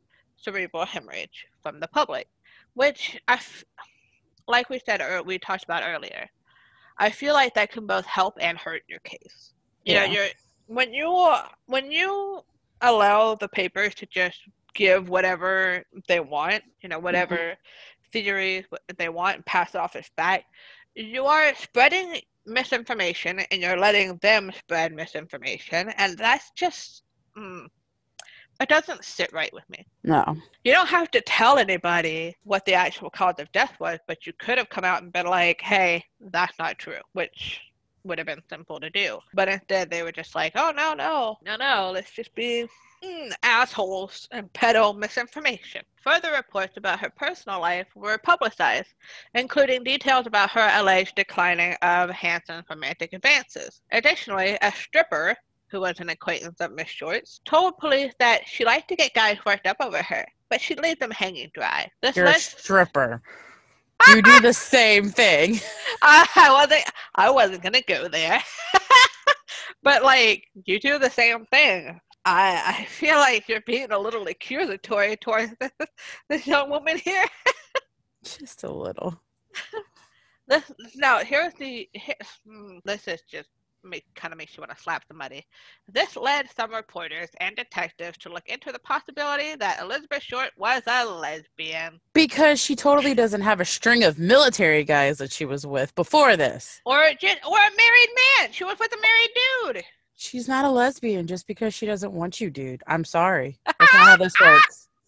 cerebral hemorrhage, from the public, which I, f- like we said, or we talked about earlier, I feel like that can both help and hurt your case. You know, Yeah. you're when you when you allow the papers to just give whatever they want, you know, whatever theories they want and pass it off as fact, you are spreading misinformation and you're letting them spread misinformation. And that's just, mm, it doesn't sit right with me. No. You don't have to tell anybody what the actual cause of death was, but you could have come out and been like, hey, that's not true, which would have been simple to do. But instead, they were just like, oh, no, no, no, no, let's just be mm, assholes and peddle misinformation. Further reports about her personal life were publicized, including details about her alleged declining of Hansen's romantic advances. Additionally, a stripper who was an acquaintance of Miss Short's, told police that she liked to get guys worked up over her, but she'd leave them hanging dry. This You're led- a stripper. you do the same thing. I, I wasn't. I wasn't gonna go there, but like you do the same thing. I I feel like you're being a little accusatory towards this, this young woman here. Just a little. This now here's the. Here, hmm, this is just make, kind of makes you want to slap somebody. This led some reporters and detectives to look into the possibility that Elizabeth Short was a lesbian. Because she totally doesn't have a string of military guys that she was with before this. Or, or a married man. She was with a married dude. She's not a lesbian just because she doesn't want you, dude. I'm sorry. That's not how this works.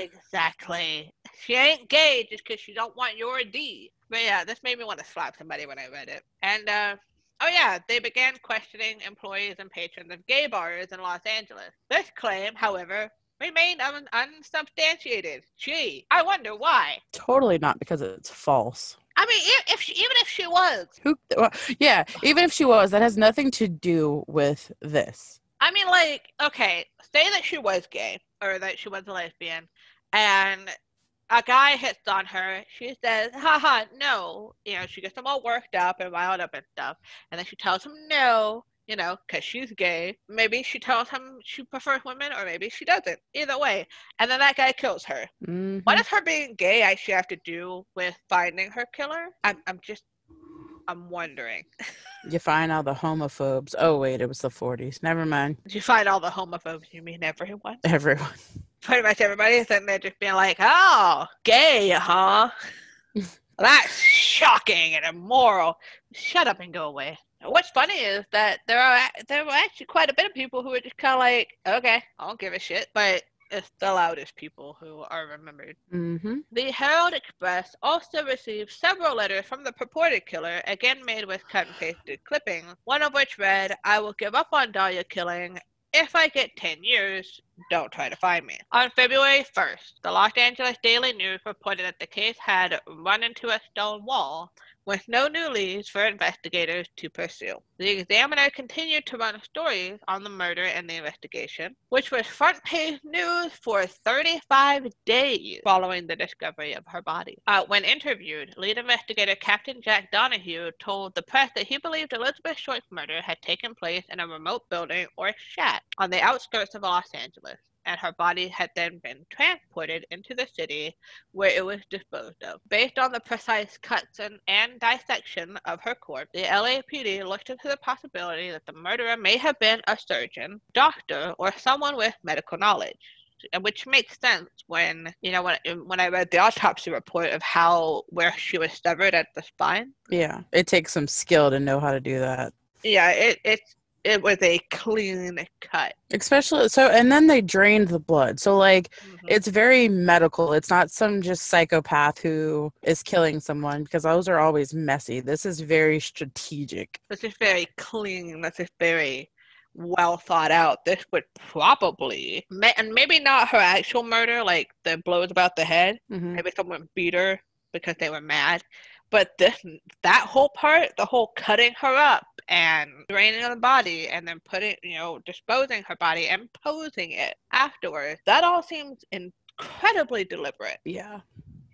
Exactly. She ain't gay just because she don't want your D. But yeah, this made me want to slap somebody when I read it. And uh, Oh, yeah, they began questioning employees and patrons of gay bars in Los Angeles. This claim, however, remained un- unsubstantiated. Gee, I wonder why. Totally not because it's false. I mean, if, if she, even if she was, who? Well, yeah, even if she was, that has nothing to do with this. I mean, like, okay, say that she was gay or that she was a lesbian, and a guy hits on her. She says, haha, no. You know, she gets him all worked up and riled up and stuff. And then she tells him no, you know, because she's gay. Maybe she tells him she prefers women, or maybe she doesn't. Either way. And then that guy kills her. Mm-hmm. What does her being gay actually have to do with finding her killer? I'm, I'm just, I'm wondering. you find all the homophobes. Oh, wait, it was the 40s. Never mind. You find all the homophobes. You mean everyone? Everyone pretty much everybody sitting there just being like, "Oh, gay, huh? That's shocking and immoral." Shut up and go away. What's funny is that there are there were actually quite a bit of people who were just kind of like, "Okay, I don't give a shit," but it's the loudest people who are remembered. Mm-hmm. The Herald Express also received several letters from the purported killer, again made with cut and pasted clippings, one of which read, I will give up on Dahlia killing if I get 10 years, don't try to find me. On February 1st, the Los Angeles Daily News reported that the case had run into a stone wall with no new leads for investigators to pursue. The Examiner continued to run stories on the murder and the investigation, which was front page news for 35 days following the discovery of her body. Uh, when interviewed, lead investigator Captain Jack Donahoe told the press that he believed Elizabeth Short's murder had taken place in a remote building or shack on the outskirts of Los Angeles and her body had then been transported into the city where it was disposed of. Based on the precise cuts and, and dissection of her corpse, the LAPD looked into the possibility that the murderer may have been a surgeon, doctor, or someone with medical knowledge which makes sense when you know when when I read the autopsy report of how where she was severed at the spine. Yeah, it takes some skill to know how to do that. Yeah, it it's it was a clean cut. Especially so, and then they drained the blood. So, like, mm-hmm. it's very medical. It's not some just psychopath who is killing someone because those are always messy. This is very strategic. This is very clean. This is very well thought out. This would probably, and maybe not her actual murder, like the blows about the head. Mm-hmm. Maybe someone beat her because they were mad. But this, that whole part, the whole cutting her up and draining the body and then putting, you know, disposing her body and posing it afterwards, that all seems incredibly deliberate. Yeah.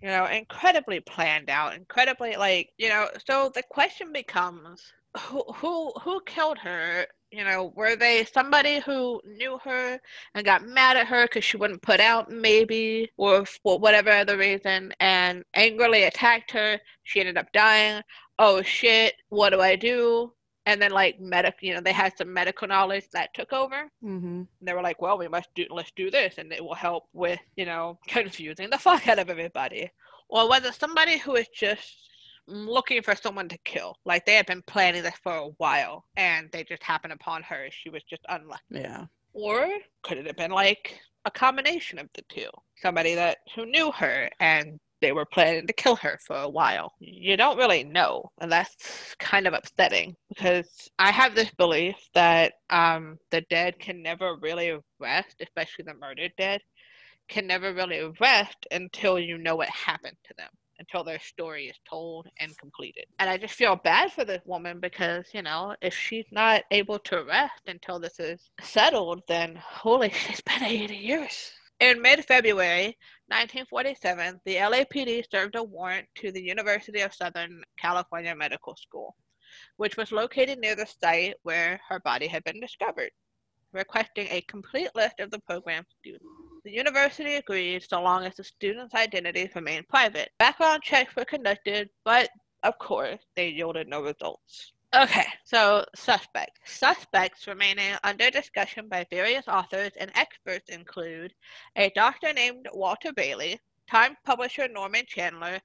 You know, incredibly planned out, incredibly like, you know, so the question becomes who who who killed her you know, were they somebody who knew her and got mad at her because she wouldn't put out, maybe, or for whatever other reason, and angrily attacked her? She ended up dying. Oh shit, what do I do? And then, like, medic, you know, they had some medical knowledge that took over. Mm-hmm. They were like, well, we must do, let's do this, and it will help with, you know, confusing the fuck out of everybody. Or was it somebody who is just looking for someone to kill. Like they had been planning this for a while and they just happened upon her. She was just unlucky. Yeah. Or could it have been like a combination of the two? Somebody that who knew her and they were planning to kill her for a while. You don't really know, and that's kind of upsetting because I have this belief that um, the dead can never really rest, especially the murdered dead, can never really rest until you know what happened to them until their story is told and completed. And I just feel bad for this woman because, you know, if she's not able to rest until this is settled, then holy, she's been 80 years. In mid February 1947, the LAPD served a warrant to the University of Southern California Medical School, which was located near the site where her body had been discovered, requesting a complete list of the program's students. The university agreed so long as the students' identities remained private. Background checks were conducted, but of course, they yielded no results. Okay, so suspects. Suspects remaining under discussion by various authors and experts include a doctor named Walter Bayley, Time publisher Norman Chandler,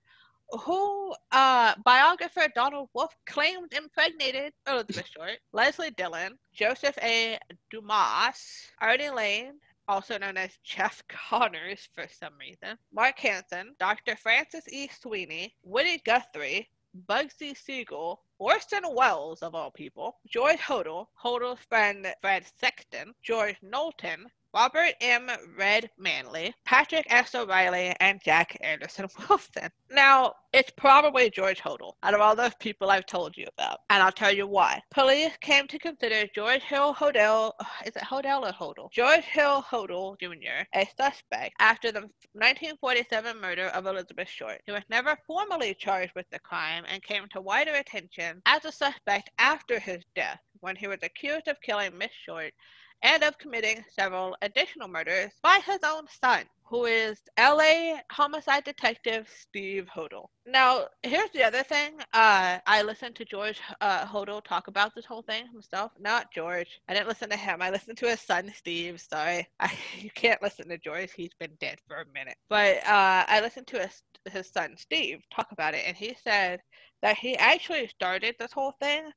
who uh, biographer Donald Wolfe claimed impregnated Elizabeth Short, Leslie Dillon, Joseph A. Dumais, Artie Lane, also known as Jeff Connors for some reason, Mark Hansen, Dr. Francis E. Sweeney, Woody Guthrie, Bugsy Siegel, Orson Welles, of all people, George Hodel, Hodel's friend Fred Sexton, George Knowlton, Robert M. Red Manley, Patrick S. O'Reilly, and Jack Anderson Wilson. Now, it's probably George Hodel out of all those people I've told you about, and I'll tell you why. Police came to consider George Hill Hodel, is it Hodel or Hodel? George Hill Hodel Jr. a suspect after the 1947 murder of Elizabeth Short. He was never formally charged with the crime and came to wider attention as a suspect after his death when he was accused of killing Miss Short and of committing several additional murders by his own son, who is LA homicide detective Steve Hodel. Now, here's the other thing. Uh, I listened to George uh, Hodel talk about this whole thing himself. Not George. I didn't listen to him. I listened to his son Steve. Sorry, I, you can't listen to George. He's been dead for a minute. But uh, I listened to his his son Steve talk about it, and he said that he actually started this whole thing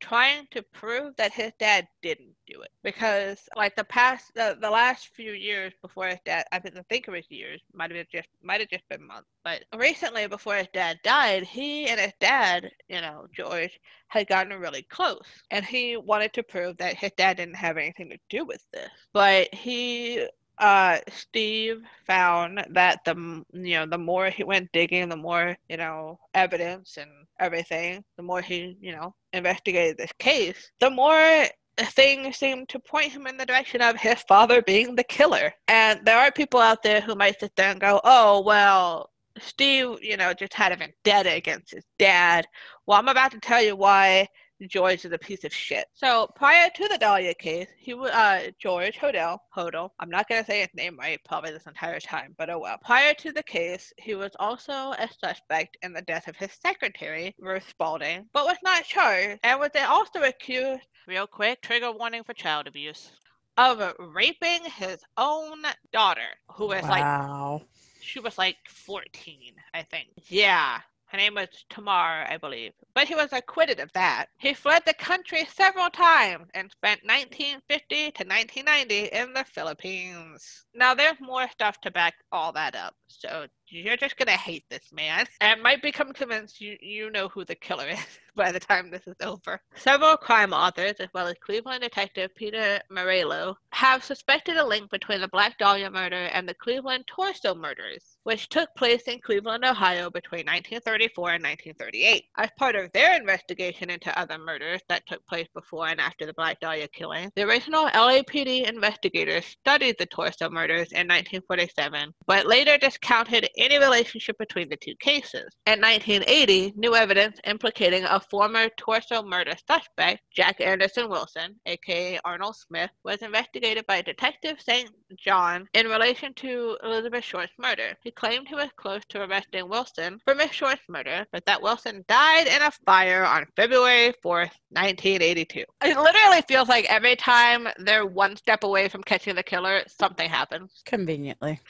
trying to prove that his dad didn't do it because like the past the, the last few years before his dad i think it was years might have just might have just been months but recently before his dad died he and his dad you know george had gotten really close and he wanted to prove that his dad didn't have anything to do with this but he uh, Steve found that the you know the more he went digging, the more you know evidence and everything, the more he you know investigated this case, the more things seemed to point him in the direction of his father being the killer. And there are people out there who might sit there and go, "Oh well." Steve, you know, just had a vendetta against his dad. Well, I'm about to tell you why George is a piece of shit. So prior to the Dahlia case, he was uh, George Hodel. Hodel. I'm not gonna say his name right probably this entire time, but oh well. Prior to the case, he was also a suspect in the death of his secretary, Ruth Spaulding, but was not charged and was also accused. Real quick, trigger warning for child abuse. Of raping his own daughter, who was wow. like she was like 14, I think. Yeah. Her name was Tamar, I believe. But he was acquitted of that. He fled the country several times and spent 1950 to 1990 in the Philippines. Now, there's more stuff to back all that up, so you're just gonna hate this man and might become convinced you, you know who the killer is by the time this is over. Several crime authors, as well as Cleveland detective Peter Merylo, have suspected a link between the Black Dahlia murder and the Cleveland Torso murders, which took place in Cleveland, Ohio between 1934 and 1938. As part of their investigation into other murders that took place before and after the Black Dahlia killing, the original LAPD investigators studied the Torso murders in 1947, but later discounted any relationship between the two cases. In 1980, new evidence implicating a former torso murder suspect, Jack Anderson Wilson, aka Arnold Smith, was investigated by Detective St. John in relation to Elizabeth Short's murder. He claimed he was close to arresting Wilson for Miss Short's murder, but that Wilson died in a fire on February 4th, 1982. It literally feels like every time they're one step away from catching the killer, something happens. Conveniently.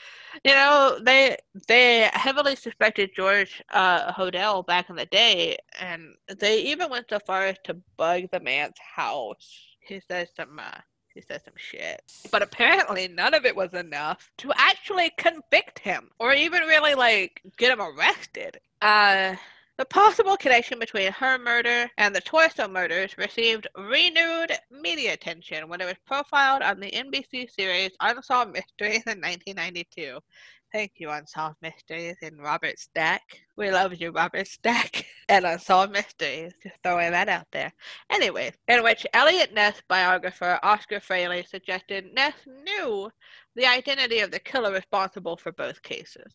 You know, they they heavily suspected George uh, Hodel back in the day, and they even went so far as to bug the man's house. He says some uh, he says some shit. But apparently none of it was enough to actually convict him or even really like get him arrested. Uh the possible connection between her murder and the Torso murders received renewed media attention when it was profiled on the NBC series Unsolved Mysteries in 1992. Thank you, Unsolved Mysteries and Robert Stack. We love you, Robert Stack, and Unsolved Mysteries. Just throwing that out there. Anyway, in which Eliot Ness biographer Oscar Fraley suggested Ness knew the identity of the killer responsible for both cases.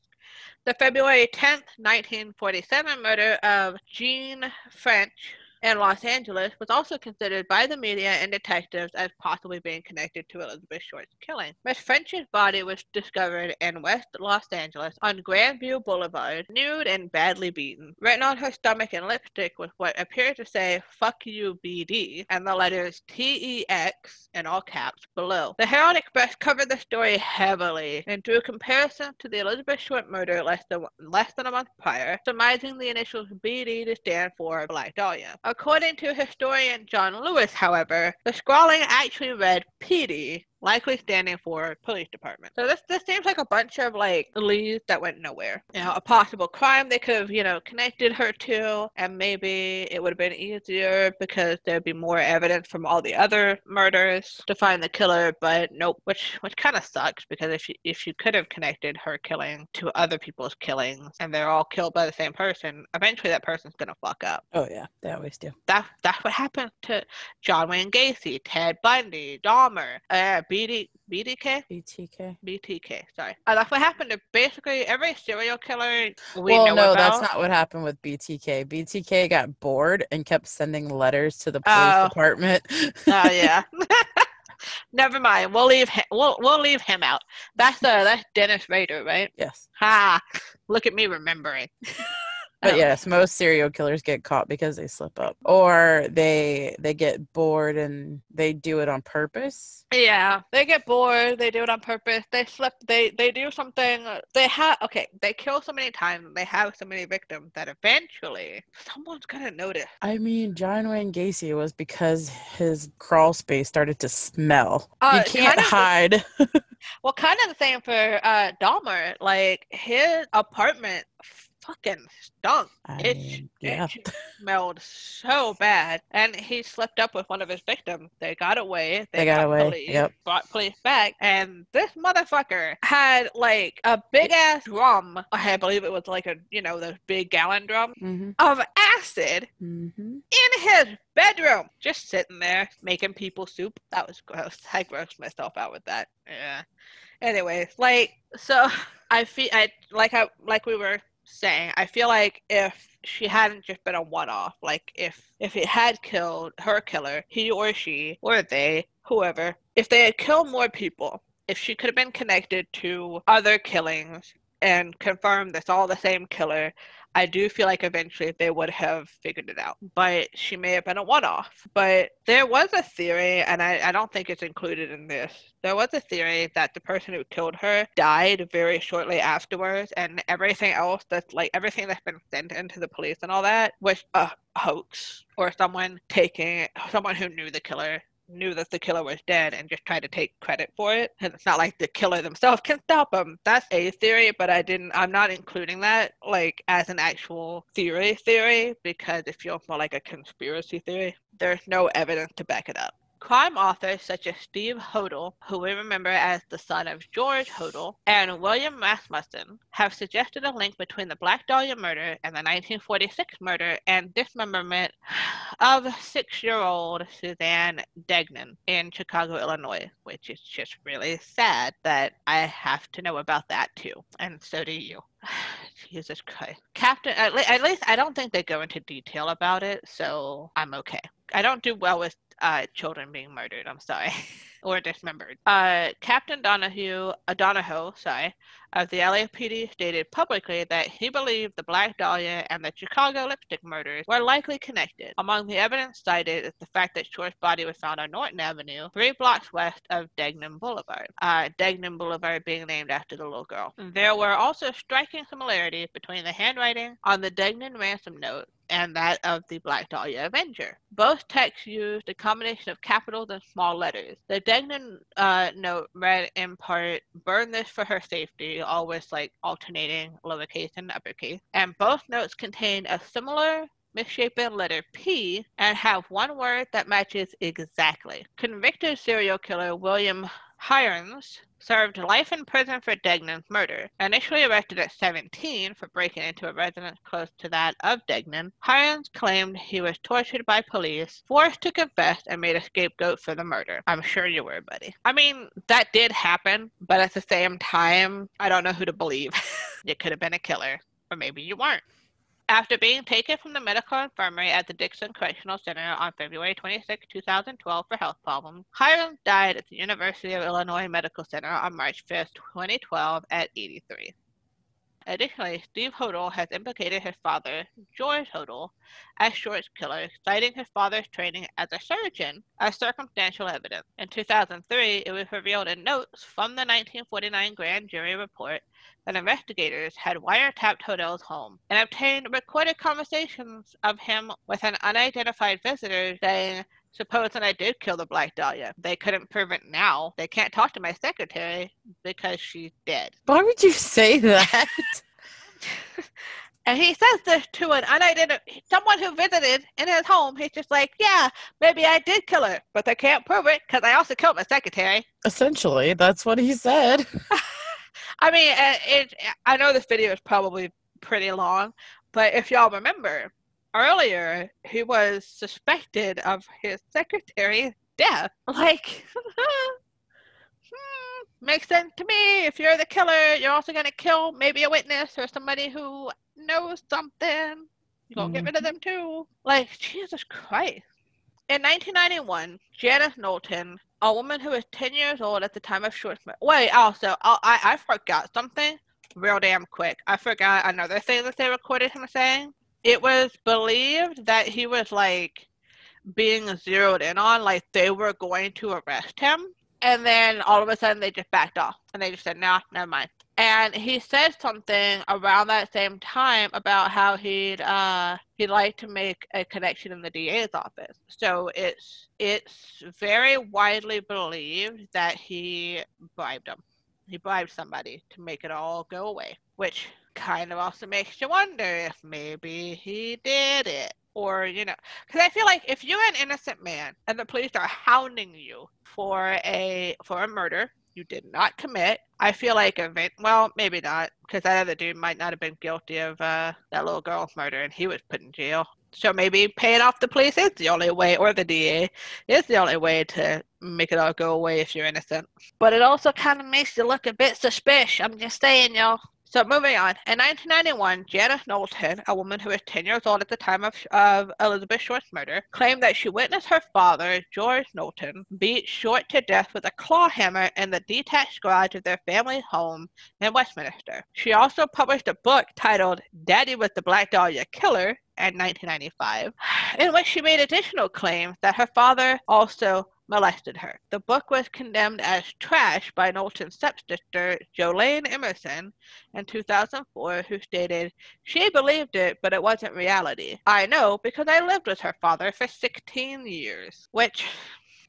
The February 10th, 1947 murder of Jean French in Los Angeles was also considered by the media and detectives as possibly being connected to Elizabeth Short's killing. Miss French's body was discovered in West Los Angeles on Grandview Boulevard, nude and badly beaten. Written on her stomach in lipstick with what appeared to say "Fuck you, BD" and the letters T E X in all caps below. The Herald Express covered the story heavily and drew a comparison to the Elizabeth Short murder less than less than a month prior, surmising the initials BD to stand for Black Dahlia. According to historian John Lewis, however, the scrawling actually read PD, likely standing for police department. So this this seems like a bunch of like leads that went nowhere. You know, a possible crime they could have you know connected her to, and maybe it would have been easier because there'd be more evidence from all the other murders to find the killer. But nope, which which kind of sucks because if you if you could have connected her killing to other people's killings and they're all killed by the same person, eventually that person's gonna fuck up. Oh yeah, they always do. That that's what happened to John Wayne Gacy, Ted Bundy, Dahmer, uh, BD, BDK? BTK. BTK, sorry. Uh, that's what happened to basically every serial killer we well, know no, about. that's not what happened with BTK. BTK got bored and kept sending letters to the police Oh. department. Oh yeah. Never mind. We'll leave him. We'll we'll leave him out. That's uh that's Dennis Rader, right? yes. Ha! Look at me remembering. But Oh. yes, most serial killers get caught because they slip up or they they get bored and they do it on purpose. Yeah, they get bored. They do it on purpose. They slip. They they do something. They have okay. They kill so many times. They have so many victims that eventually someone's gonna notice. I mean, John Wayne Gacy was because his crawl space started to smell. Uh, you can't the- hide. Well, kind of the same for uh Dahmer. Like his apartment fucking stunk. I It, mean, yeah. it smelled so bad, and he slipped up with one of his victims. They got away. They got away, Police, yep. Brought police back, and this motherfucker had like a big ass drum. I believe it was like a you know those big gallon drum hmm of acid hmm in his bedroom, just sitting there making people soup. That was gross. I grossed myself out with that. Yeah. Anyways, like so, I feel I like I like we were saying. I feel like if she hadn't just been a one-off, like if if it had killed her killer, he or she or they, whoever, if they had killed more people, if she could have been connected to other killings and confirmed that's all the same killer, I do feel like eventually they would have figured it out. But she may have been a one off. But there was a theory, and I, I don't think it's included in this. There was a theory that the person who killed her died very shortly afterwards, and everything else that's like everything that's been sent into the police and all that was a hoax or someone taking someone who knew the killer knew that the killer was dead and just tried to take credit for it. And it's not like the killer themselves can stop him. That's a theory, but I didn't. I'm not including that like as an actual theory theory because it feels more like a conspiracy theory. There's no evidence to back it up. Crime authors such as Steve Hodel, who we remember as the son of George Hodel, and William Rasmussen have suggested a link between the Black Dahlia murder and the 1946 murder and dismemberment of six-year-old Suzanne Degnan in Chicago, Illinois, which is just really sad that I have to know about that too, and so do you. Jesus Christ. Captain, at, le- at least I don't think they go into detail about it, so I'm okay. I don't do well with uh, children being murdered, I'm sorry, or dismembered. Uh, Captain Donahue, uh, Donahoe, sorry, of the LAPD stated publicly that he believed the Black Dahlia and the Chicago lipstick murders were likely connected. Among the evidence cited is the fact that Short's body was found on Norton Avenue, three blocks west of Degnan Boulevard. Uh, Degnan Boulevard being named after the little girl. There were also striking similarities between the handwriting on the Degnan ransom note and that of the Black Dahlia Avenger. Both texts used a combination of capitals and small letters. The Degnan uh, note read in part, burn this for her safety, always like alternating lowercase and uppercase. And both notes contain a similar misshapen letter P and have one word that matches exactly. Convicted serial killer William Heirens served life in prison for Degnan's murder. Initially arrested at 17 for breaking into a residence close to that of Degnan, Heirens claimed he was tortured by police, forced to confess, and made a scapegoat for the murder. I'm sure you were, buddy. I mean, that did happen, but at the same time, I don't know who to believe. you could have been a killer, or maybe you weren't. After being taken from the medical infirmary at the Dixon Correctional Center on February 26, 2012 for health problems, Heirens died at the University of Illinois Medical Center on March 5, 2012 at 83. Additionally, Steve Hodel has implicated his father, George Hodel, as Short's killer, citing his father's training as a surgeon as circumstantial evidence. In 2003, it was revealed in notes from the 1949 grand jury report that investigators had wiretapped Hodel's home and obtained recorded conversations of him with an unidentified visitor saying, Supposing I did kill the Black Dahlia. They couldn't prove it now. They can't talk to my secretary because she's dead. Why would you say that? and he says this to an unidentified someone who visited in his home. He's just like, "Yeah, maybe I did kill her, but they can't prove it because I also killed my secretary." Essentially, that's what he said. I mean, uh, it. I know this video is probably pretty long, but if y'all remember, earlier he was suspected of his secretary's death. Like, hmm, makes sense to me. If you're the killer, you're also gonna kill maybe a witness or somebody who knows something. You're gonna mm get rid of them too. Like, Jesus Christ. In 1991, Janice Knowlton, a woman who was 10 years old at the time of Short's Wait, also, I, I forgot something real damn quick. I forgot another thing that they recorded him saying it was believed that he was like being zeroed in on, like they were going to arrest him. And then all of a sudden they just backed off and they just said, nah, never mind. And he said something around that same time about how he'd uh he'd like to make a connection in the DA's office. So it's it's very widely believed that he bribed him. He bribed somebody to make it all go away, which kind of also makes you wonder if maybe he did it. Or, you know, because I feel like if you're an innocent man and the police are hounding you for a for a murder you did not commit, I feel like event well, maybe not, because that other dude might not have been guilty of uh, that little girl's murder and he was put in jail. So maybe paying off the police is the only way, or the DA is the only way to make it all go away if you're innocent. But it also kind of makes you look a bit suspicious. I'm just saying, y'all. So moving on. In 1991, Janice Knowlton, a woman who was 10 years old at the time of, of Elizabeth Short's murder, claimed that she witnessed her father, George Knowlton, beat Short to death with a claw hammer in the detached garage of their family home in Westminster. She also published a book titled Daddy was the Black Dahlia Killer in 1995, in which she made additional claims that her father also molested her. The book was condemned as trash by Knowlton's stepsister, Jolene Emerson, in 2004, who stated, She believed it, but it wasn't reality. I know because I lived with her father for 16 years, which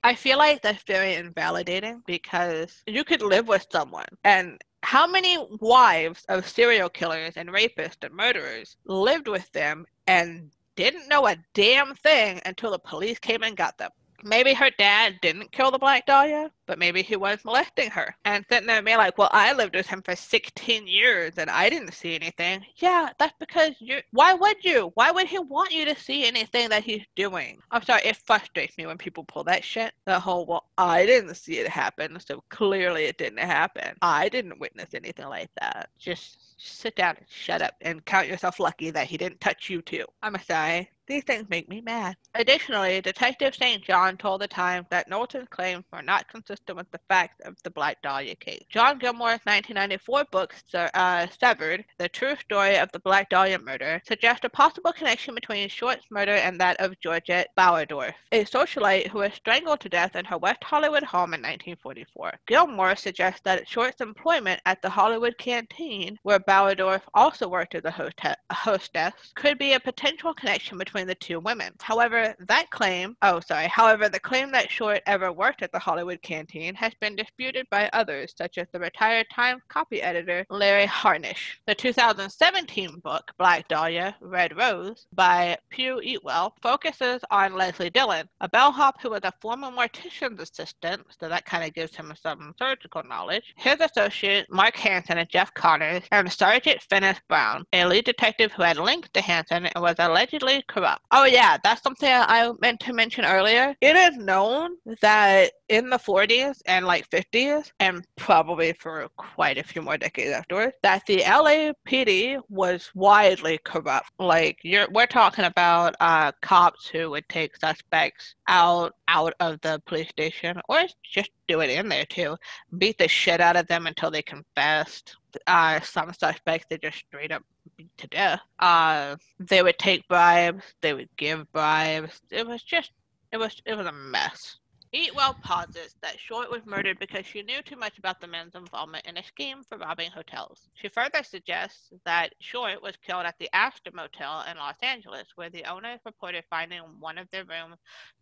I feel like that's very invalidating because you could live with someone and how many wives of serial killers and rapists and murderers lived with them and didn't know a damn thing until the police came and got them? Maybe her dad didn't kill the Black Dahlia, but maybe he was molesting her. And sitting there me like, well, I lived with him for 16 years and I didn't see anything. Yeah, that's because you. Why would you? Why would he want you to see anything that he's doing? I'm sorry, it frustrates me when people pull that shit. The whole, well, I didn't see it happen, so clearly it didn't happen. I didn't witness anything like that. Just, just sit down and shut up and count yourself lucky that he didn't touch you too. I'm sorry. These things make me mad. Additionally, Detective St. John told the Times that Knowlton's claims were not consistent with the facts of the Black Dahlia case. John Gilmore's 1994 book, uh, Severed, The True Story of the Black Dahlia Murder, suggests a possible connection between Short's murder and that of Georgette Bauerdorf, a socialite who was strangled to death in her West Hollywood home in 1944. Gilmore suggests that Short's employment at the Hollywood Canteen, where Bauerdorf also worked as a hostess, could be a potential connection between between the two women. However, that claim, oh, sorry, however, the claim that Short ever worked at the Hollywood Canteen has been disputed by others, such as the retired Times copy editor Larry Harnisch. The 2017 book, Black Dahlia, Red Rose, by Piu Eatwell, focuses on Leslie Dillon, a bellhop who was a former mortician's assistant, so that kind of gives him some surgical knowledge, his associate, Mark Hansen and Jeff Connors, and Sergeant Finis Brown, a lead detective who had links to Hansen and was allegedly corrupt Oh yeah, that's something I meant to mention earlier. It is known that in the 40s and like 50s, and probably for quite a few more decades afterwards, that the LAPD was widely corrupt. Like you're, we're talking about uh, cops who would take suspects out out of the police station, or just do it in there too, beat the shit out of them until they confessed. Uh, some suspects they just straight up beat to death. Uh, they would take bribes, they would give bribes. It was just, it was, it was a mess. Eatwell posits that Short was murdered because she knew too much about the men's involvement in a scheme for robbing hotels. She further suggests that Short was killed at the Astor Motel in Los Angeles, where the owners reported finding one of their rooms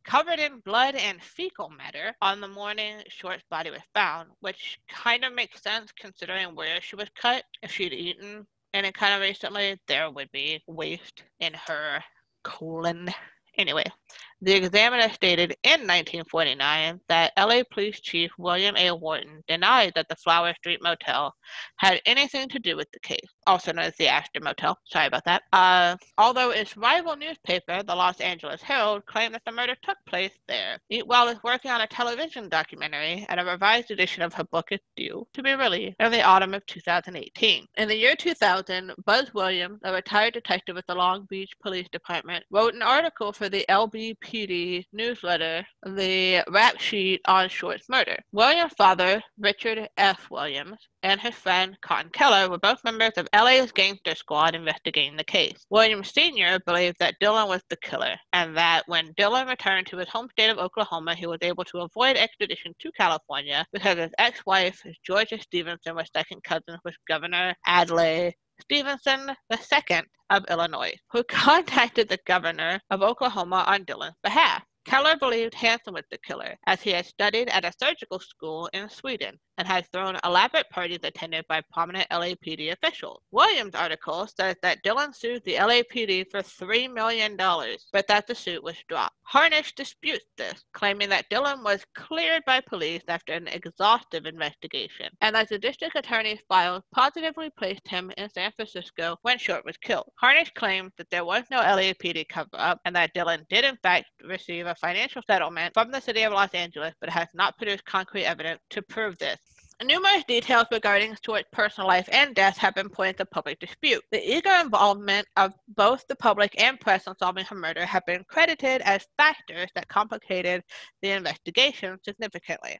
covered in blood and fecal matter on the morning Short's body was found, which kind of makes sense considering where she was cut. If she'd eaten and it kind of recently, there would be waste in her colon. Anyway, the examiner stated in 1949 that LA Police Chief William A. Worton denied that the Flower Street Motel had anything to do with the case, also known as the Astor Motel. Sorry about that. Uh, although its rival newspaper, the Los Angeles Herald, claimed that the murder took place there. While is working on a television documentary, and a revised edition of her book is due to be released in the autumn of 2018. In the year 2000, Buzz Williams, a retired detective with the Long Beach Police Department, wrote an article for the LBP PD newsletter the rap sheet on Short's murder. William's father, Richard F. Williams, and his friend Cotton Keller were both members of LA's gangster squad investigating the case. Williams Sr. believed that Dillon was the killer, and that when Dillon returned to his home state of Oklahoma, he was able to avoid extradition to California because his ex-wife, Georgia Stevenson, was second cousins with Governor Adlai Stevenson II of Illinois, who contacted the governor of Oklahoma on Dillon's behalf. Keller believed Hansen was the killer, as he had studied at a surgical school in Sweden and has thrown elaborate parties attended by prominent LAPD officials. Williams' article says that Dillon sued the LAPD for $3 million, but that the suit was dropped. Harnisch disputes this, claiming that Dillon was cleared by police after an exhaustive investigation, and that the district attorney's files positively placed him in San Francisco when Short was killed. Harnisch claims that there was no LAPD cover up and that Dillon did in fact receive a financial settlement from the city of Los Angeles, but has not produced concrete evidence to prove this. Numerous details regarding Short's personal life and death have been pointed to public dispute. The eager involvement of both the public and press in solving her murder have been credited as factors that complicated the investigation significantly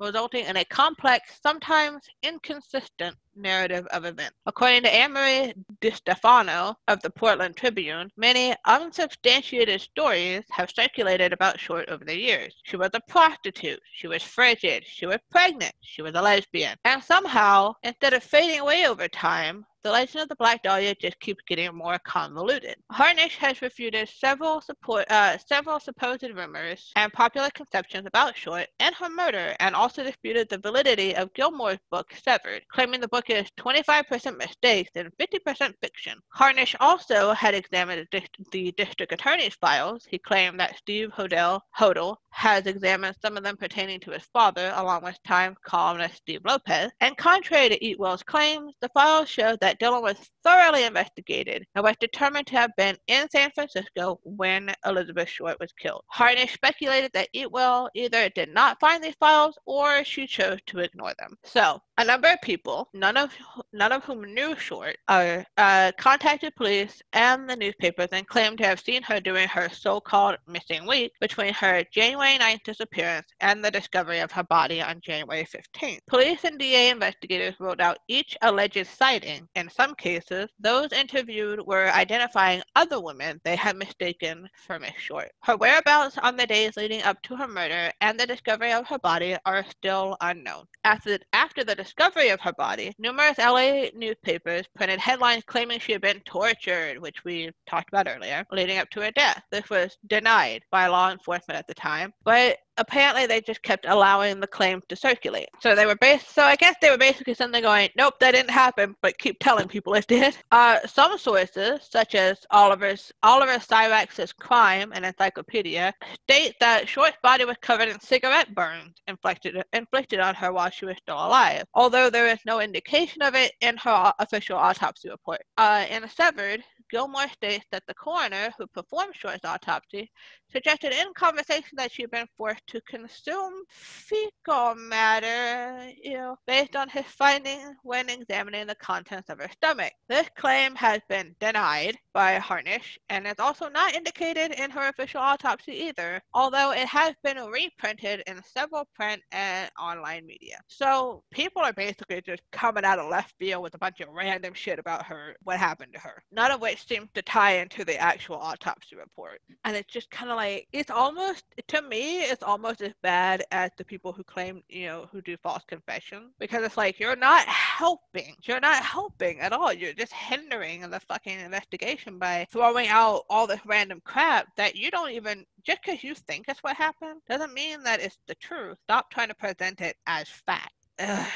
resulting in a complex, sometimes inconsistent narrative of events. According to Anne-Marie DiStefano of the Portland Tribune, many unsubstantiated stories have circulated about Short over the years. She was a prostitute, she was frigid, she was pregnant, she was a lesbian. And somehow, instead of fading away over time, the legend of the Black Dahlia just keeps getting more convoluted. Harnisch has refuted several support, uh, several supposed rumors and popular conceptions about Short and her murder, and also disputed the validity of Gilmore's book Severed, claiming the book is 25% mistakes and 50% fiction. Harnisch also had examined the district attorney's files. He claimed that Steve Hodel, Hodel has examined some of them pertaining to his father, along with Time columnist Steve Lopez. And contrary to Eatwell's claims, the files show that Dillon was thoroughly investigated and was determined to have been in San Francisco when Elizabeth Short was killed. Harnisch speculated that Eatwell either did not find these files or she chose to ignore them. So, a number of people, none of none of whom knew Short, uh, uh, contacted police and the newspapers and claimed to have seen her during her so-called missing week between her January 9th disappearance and the discovery of her body on January 15th. Police and DA investigators wrote out each alleged sighting. In some cases, those interviewed were identifying other women they had mistaken for Miss Short. Her whereabouts on the days leading up to her murder and the discovery of her body are still unknown. After, after the discovery of her body, numerous LA newspapers printed headlines claiming she had been tortured, which we talked about earlier, leading up to her death. This was denied by law enforcement at the time, but apparently they just kept allowing the claim to circulate. So they were based. So I guess they were basically something going, "Nope, that didn't happen," but keep telling people it did. Uh, some sources, such as Oliver's Oliver Cyriax's Crime and Encyclopedia, state that Short's body was covered in cigarette burns inflicted inflicted on her while she was still alive, although there is no indication of it in her official autopsy report. Uh, in Severed, Gilmore states that the coroner who performed Short's autopsy suggested in conversation that she had been forced to consume fecal matter, you know, based on his findings when examining the contents of her stomach. This claim has been denied by Harnisch and it's also not indicated in her official autopsy either, although it has been reprinted in several print and online media. So people are basically just coming out of left field with a bunch of random shit about her, what happened to her, none of which seems to tie into the actual autopsy report. And it's just kind of like it's almost to me it's almost as bad as the people who claim you know who do false confession because it's like you're not helping you're not helping at all you're just hindering the fucking investigation by throwing out all this random crap that you don't even just because you think it's what happened doesn't mean that it's the truth. Stop trying to present it as fact. Ugh.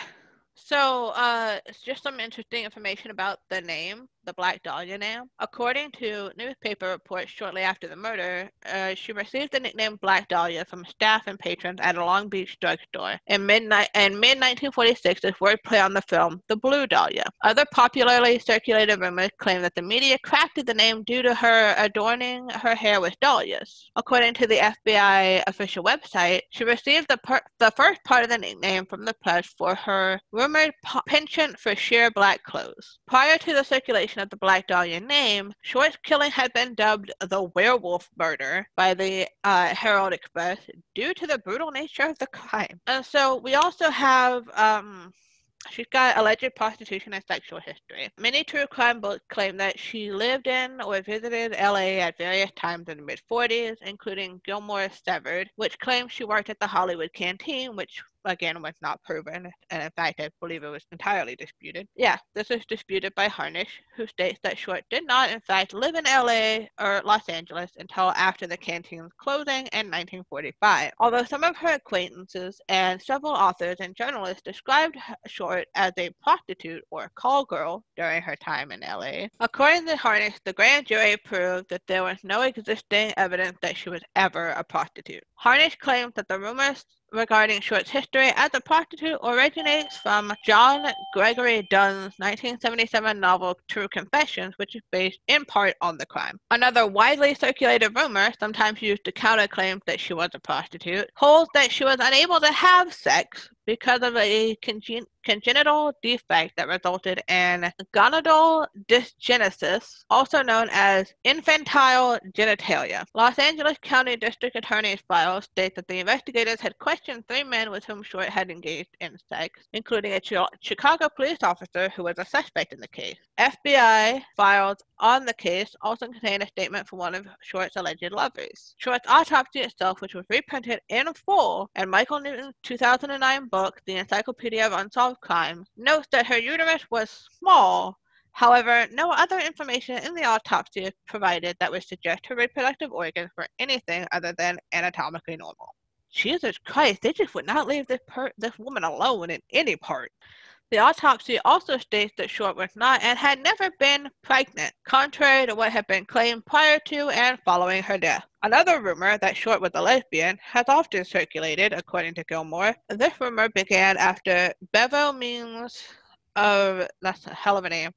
So, uh, it's just some interesting information about the name the Black Dahlia name. According to newspaper reports shortly after the murder, uh, she received the nickname Black Dahlia from staff and patrons at a Long Beach drugstore. In mid in mid 1946, as wordplay on the film The Blue Dahlia. Other popularly circulated rumors claim that the media crafted the name due to her adorning her hair with dahlias. According to the FBI official website, she received the per- the first part of the nickname from the press for her rumored penchant for sheer black clothes. Prior to the circulation of the Black Dahlia name, Short's killing had been dubbed the werewolf murder by the uh, Herald Express due to the brutal nature of the crime. And so we also have um, She's got alleged prostitution and sexual history. Many true crime books claim that she lived in or visited LA at various times in the mid 40s, including Gilmore Severed, which claims she worked at the Hollywood Canteen, which again was not proven, and in fact, I believe it was entirely disputed. Yeah, this is disputed by Harnisch, who states that Short did not, in fact, live in LA or Los Angeles until after the canteen's closing in 1945. Although some of her acquaintances and several authors and journalists described Short as a prostitute or call girl during her time in LA, according to Harnisch, the grand jury proved that there was no existing evidence that she was ever a prostitute. Harnisch claims that the rumors regarding Short's history as a prostitute originates from John Gregory Dunne's 1977 novel True Confessions, which is based in part on the crime. Another widely circulated rumor, sometimes used to counter claims that she was a prostitute, holds that she was unable to have sex because of a congen- congenital defect that resulted in gonadal dysgenesis, also known as infantile genitalia. Los Angeles County District Attorney's files state that the investigators had questioned three men with whom Short had engaged in sex, including a Ch- Chicago police officer who was a suspect in the case. FBI files on the case also contain a statement from one of Short's alleged lovers. Short's autopsy itself, which was reprinted in full in Michael Newton's 2009 book, The Encyclopedia of Unsolved Crimes, notes that her uterus was small. However, no other information in the autopsy is provided that would suggest her reproductive organs were anything other than anatomically normal. Jesus Christ, they just would not leave this per- this woman alone in any part. The autopsy also states that Short was not and had never been pregnant, contrary to what had been claimed prior to and following her death. Another rumor that Short was a lesbian has often circulated, according to Gilmore. This rumor began after Bevo Means of that's a hell of a name.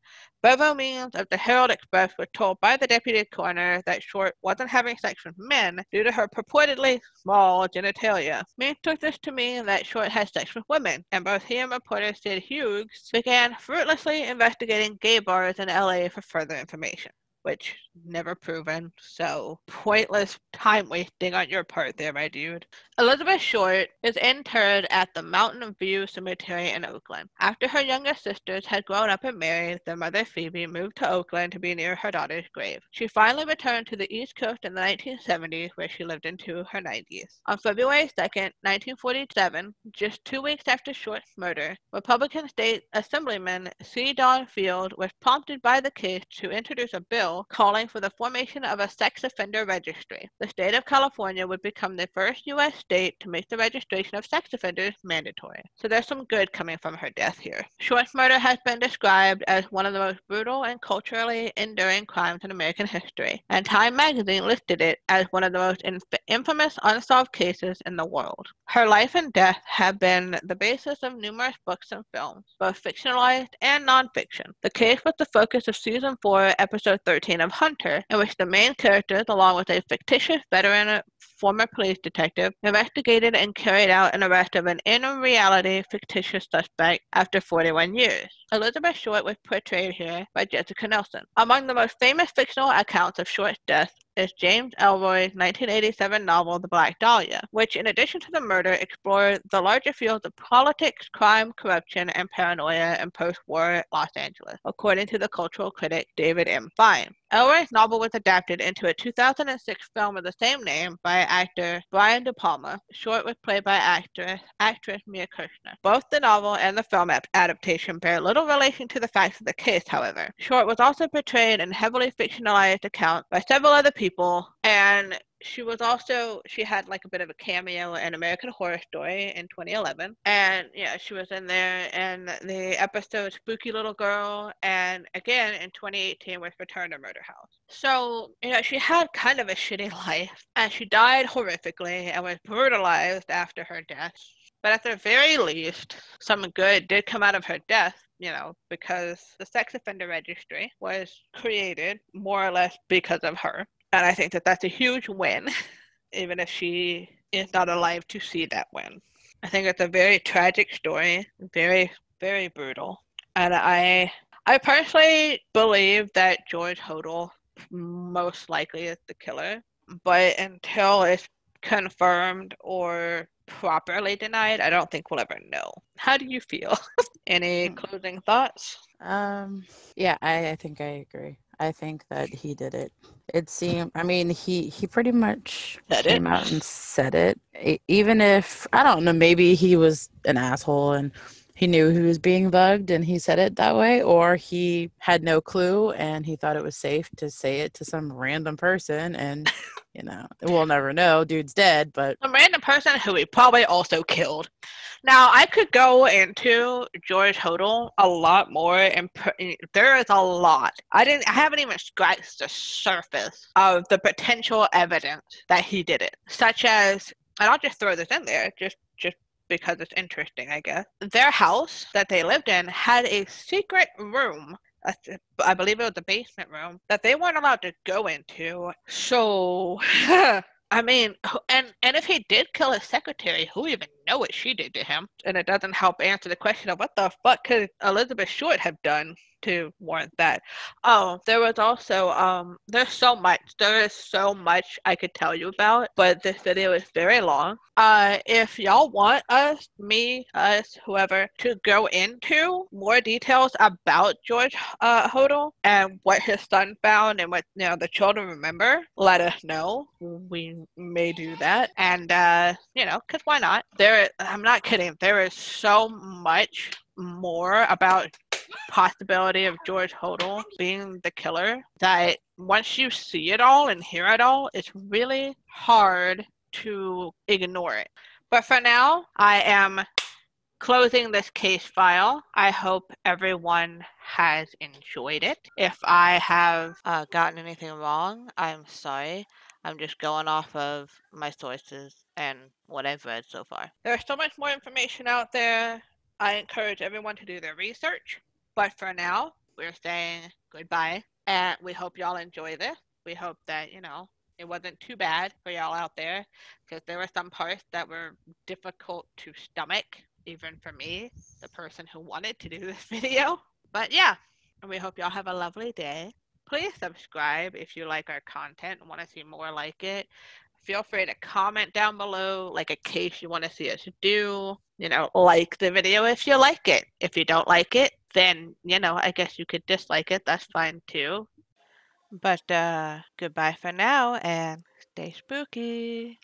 Bevo Means of the Herald Express was told by the deputy coroner that Short wasn't having sex with men due to her purportedly small genitalia. Means took this to mean that Short had sex with women, and both he and reporter Sid Hughes began fruitlessly investigating gay bars in LA for further information which never proven. So pointless time wasting on your part there, my dude. Elizabeth Short is interred at the Mountain View Cemetery in Oakland. After her younger sisters had grown up and married, their mother Phoebe moved to Oakland to be near her daughter's grave. She finally returned to the East Coast in the 1970s, where she lived into her 90s. On February 2nd, 1947, just two weeks after Short's murder, Republican State Assemblyman C. Don Field was prompted by the case to introduce a bill calling for the formation of a sex offender registry. The state of California would become the first U.S. state to make the registration of sex offenders mandatory. So there's some good coming from her death here. Short's murder has been described as one of the most brutal and culturally enduring crimes in American history, and Time magazine listed it as one of the most inf- infamous unsolved cases in the world. Her life and death have been the basis of numerous books and films, both fictionalized and nonfiction. The case was the focus of season 4, episode 13 of Hunter, in which the main characters, along with a fictitious veteran former police detective, investigated and carried out an arrest of an in reality fictitious suspect after 41 years. Elizabeth Short was portrayed here by Jessica Nelson. Among the most famous fictional accounts of Short's death is James Ellroy's 1987 novel The Black Dahlia, which, in addition to the murder, explores the larger fields of politics, crime, corruption, and paranoia in post war Los Angeles, according to the cultural critic David M. Fine. Ellroy's novel was adapted into a 2006 film of the same name by actor Brian De Palma. Short was played by actress, actress Mia Kirshner. Both the novel and the film adaptation bear little relation to the facts of the case, however. Short was also portrayed in heavily fictionalized account by several other people, and she was also she had like a bit of a cameo in American Horror Story in 2011, and yeah, she was in there in the episode Spooky Little Girl, and again in 2018 with Return to Murder House. So you know she had kind of a shitty life, and she died horrifically and was brutalized after her death. But at the very least, some good did come out of her death you know, because the sex offender registry was created more or less because of her. And I think that that's a huge win, even if she is not alive to see that win. I think it's a very tragic story, very, very brutal. And I I personally believe that George Hodel most likely is the killer. But until it's confirmed or properly denied, I don't think we'll ever know. How do you feel? Any hmm. closing thoughts? Um, yeah, I, I think I agree. I think that he did it. It seemed. I mean, he he pretty much said came it. out and said it. Even if I don't know, maybe he was an asshole and he knew he was being bugged and he said it that way, or he had no clue and he thought it was safe to say it to some random person and you know, we'll never know. Dude's dead, but a random person who he probably also killed. Now, I could go into George Hodel a lot more, and eh, there is a lot. I didn't. I haven't even scratched the surface of the potential evidence that he did it, such as, and I'll just throw this in there, just because it's interesting, I guess. Their house that they lived in had a secret room I believe it was a basement room that they weren't allowed to go into. So, I mean, and and if he did kill his secretary, who even know what she did to him? And it doesn't help answer the question of what the fuck could Elizabeth Short have done to warrant that. Oh, there was also um there's so much. There is so much I could tell you about, but this video is very long. Uh if y'all want us, me, us, whoever, to go into more details about George uh Hodel and what his son found and what you know the children remember, let us know. We may do that. And uh, you know, cause why not? There I'm not kidding, there is so much more about possibility of George Hodel being the killer that once you see it all and hear it all, it's really hard to ignore it. But for now, I am closing this case file. I hope everyone has enjoyed it. If I have uh, gotten anything wrong, I'm sorry. I'm just going off of my sources and what I've read so far. There's so much more information out there. I encourage everyone to do their research. But for now, we're saying goodbye. And we hope y'all enjoy this. We hope that, you know, it wasn't too bad for y'all out there because there were some parts that were difficult to stomach, even for me, the person who wanted to do this video. But yeah, we hope y'all have a lovely day. Please subscribe if you like our content and want to see more like it. Feel free to comment down below, like a case you want to see us do. You know, like the video if you like it. If you don't like it, then, you know, I guess you could dislike it. That's fine too. But uh, goodbye for now and stay spooky.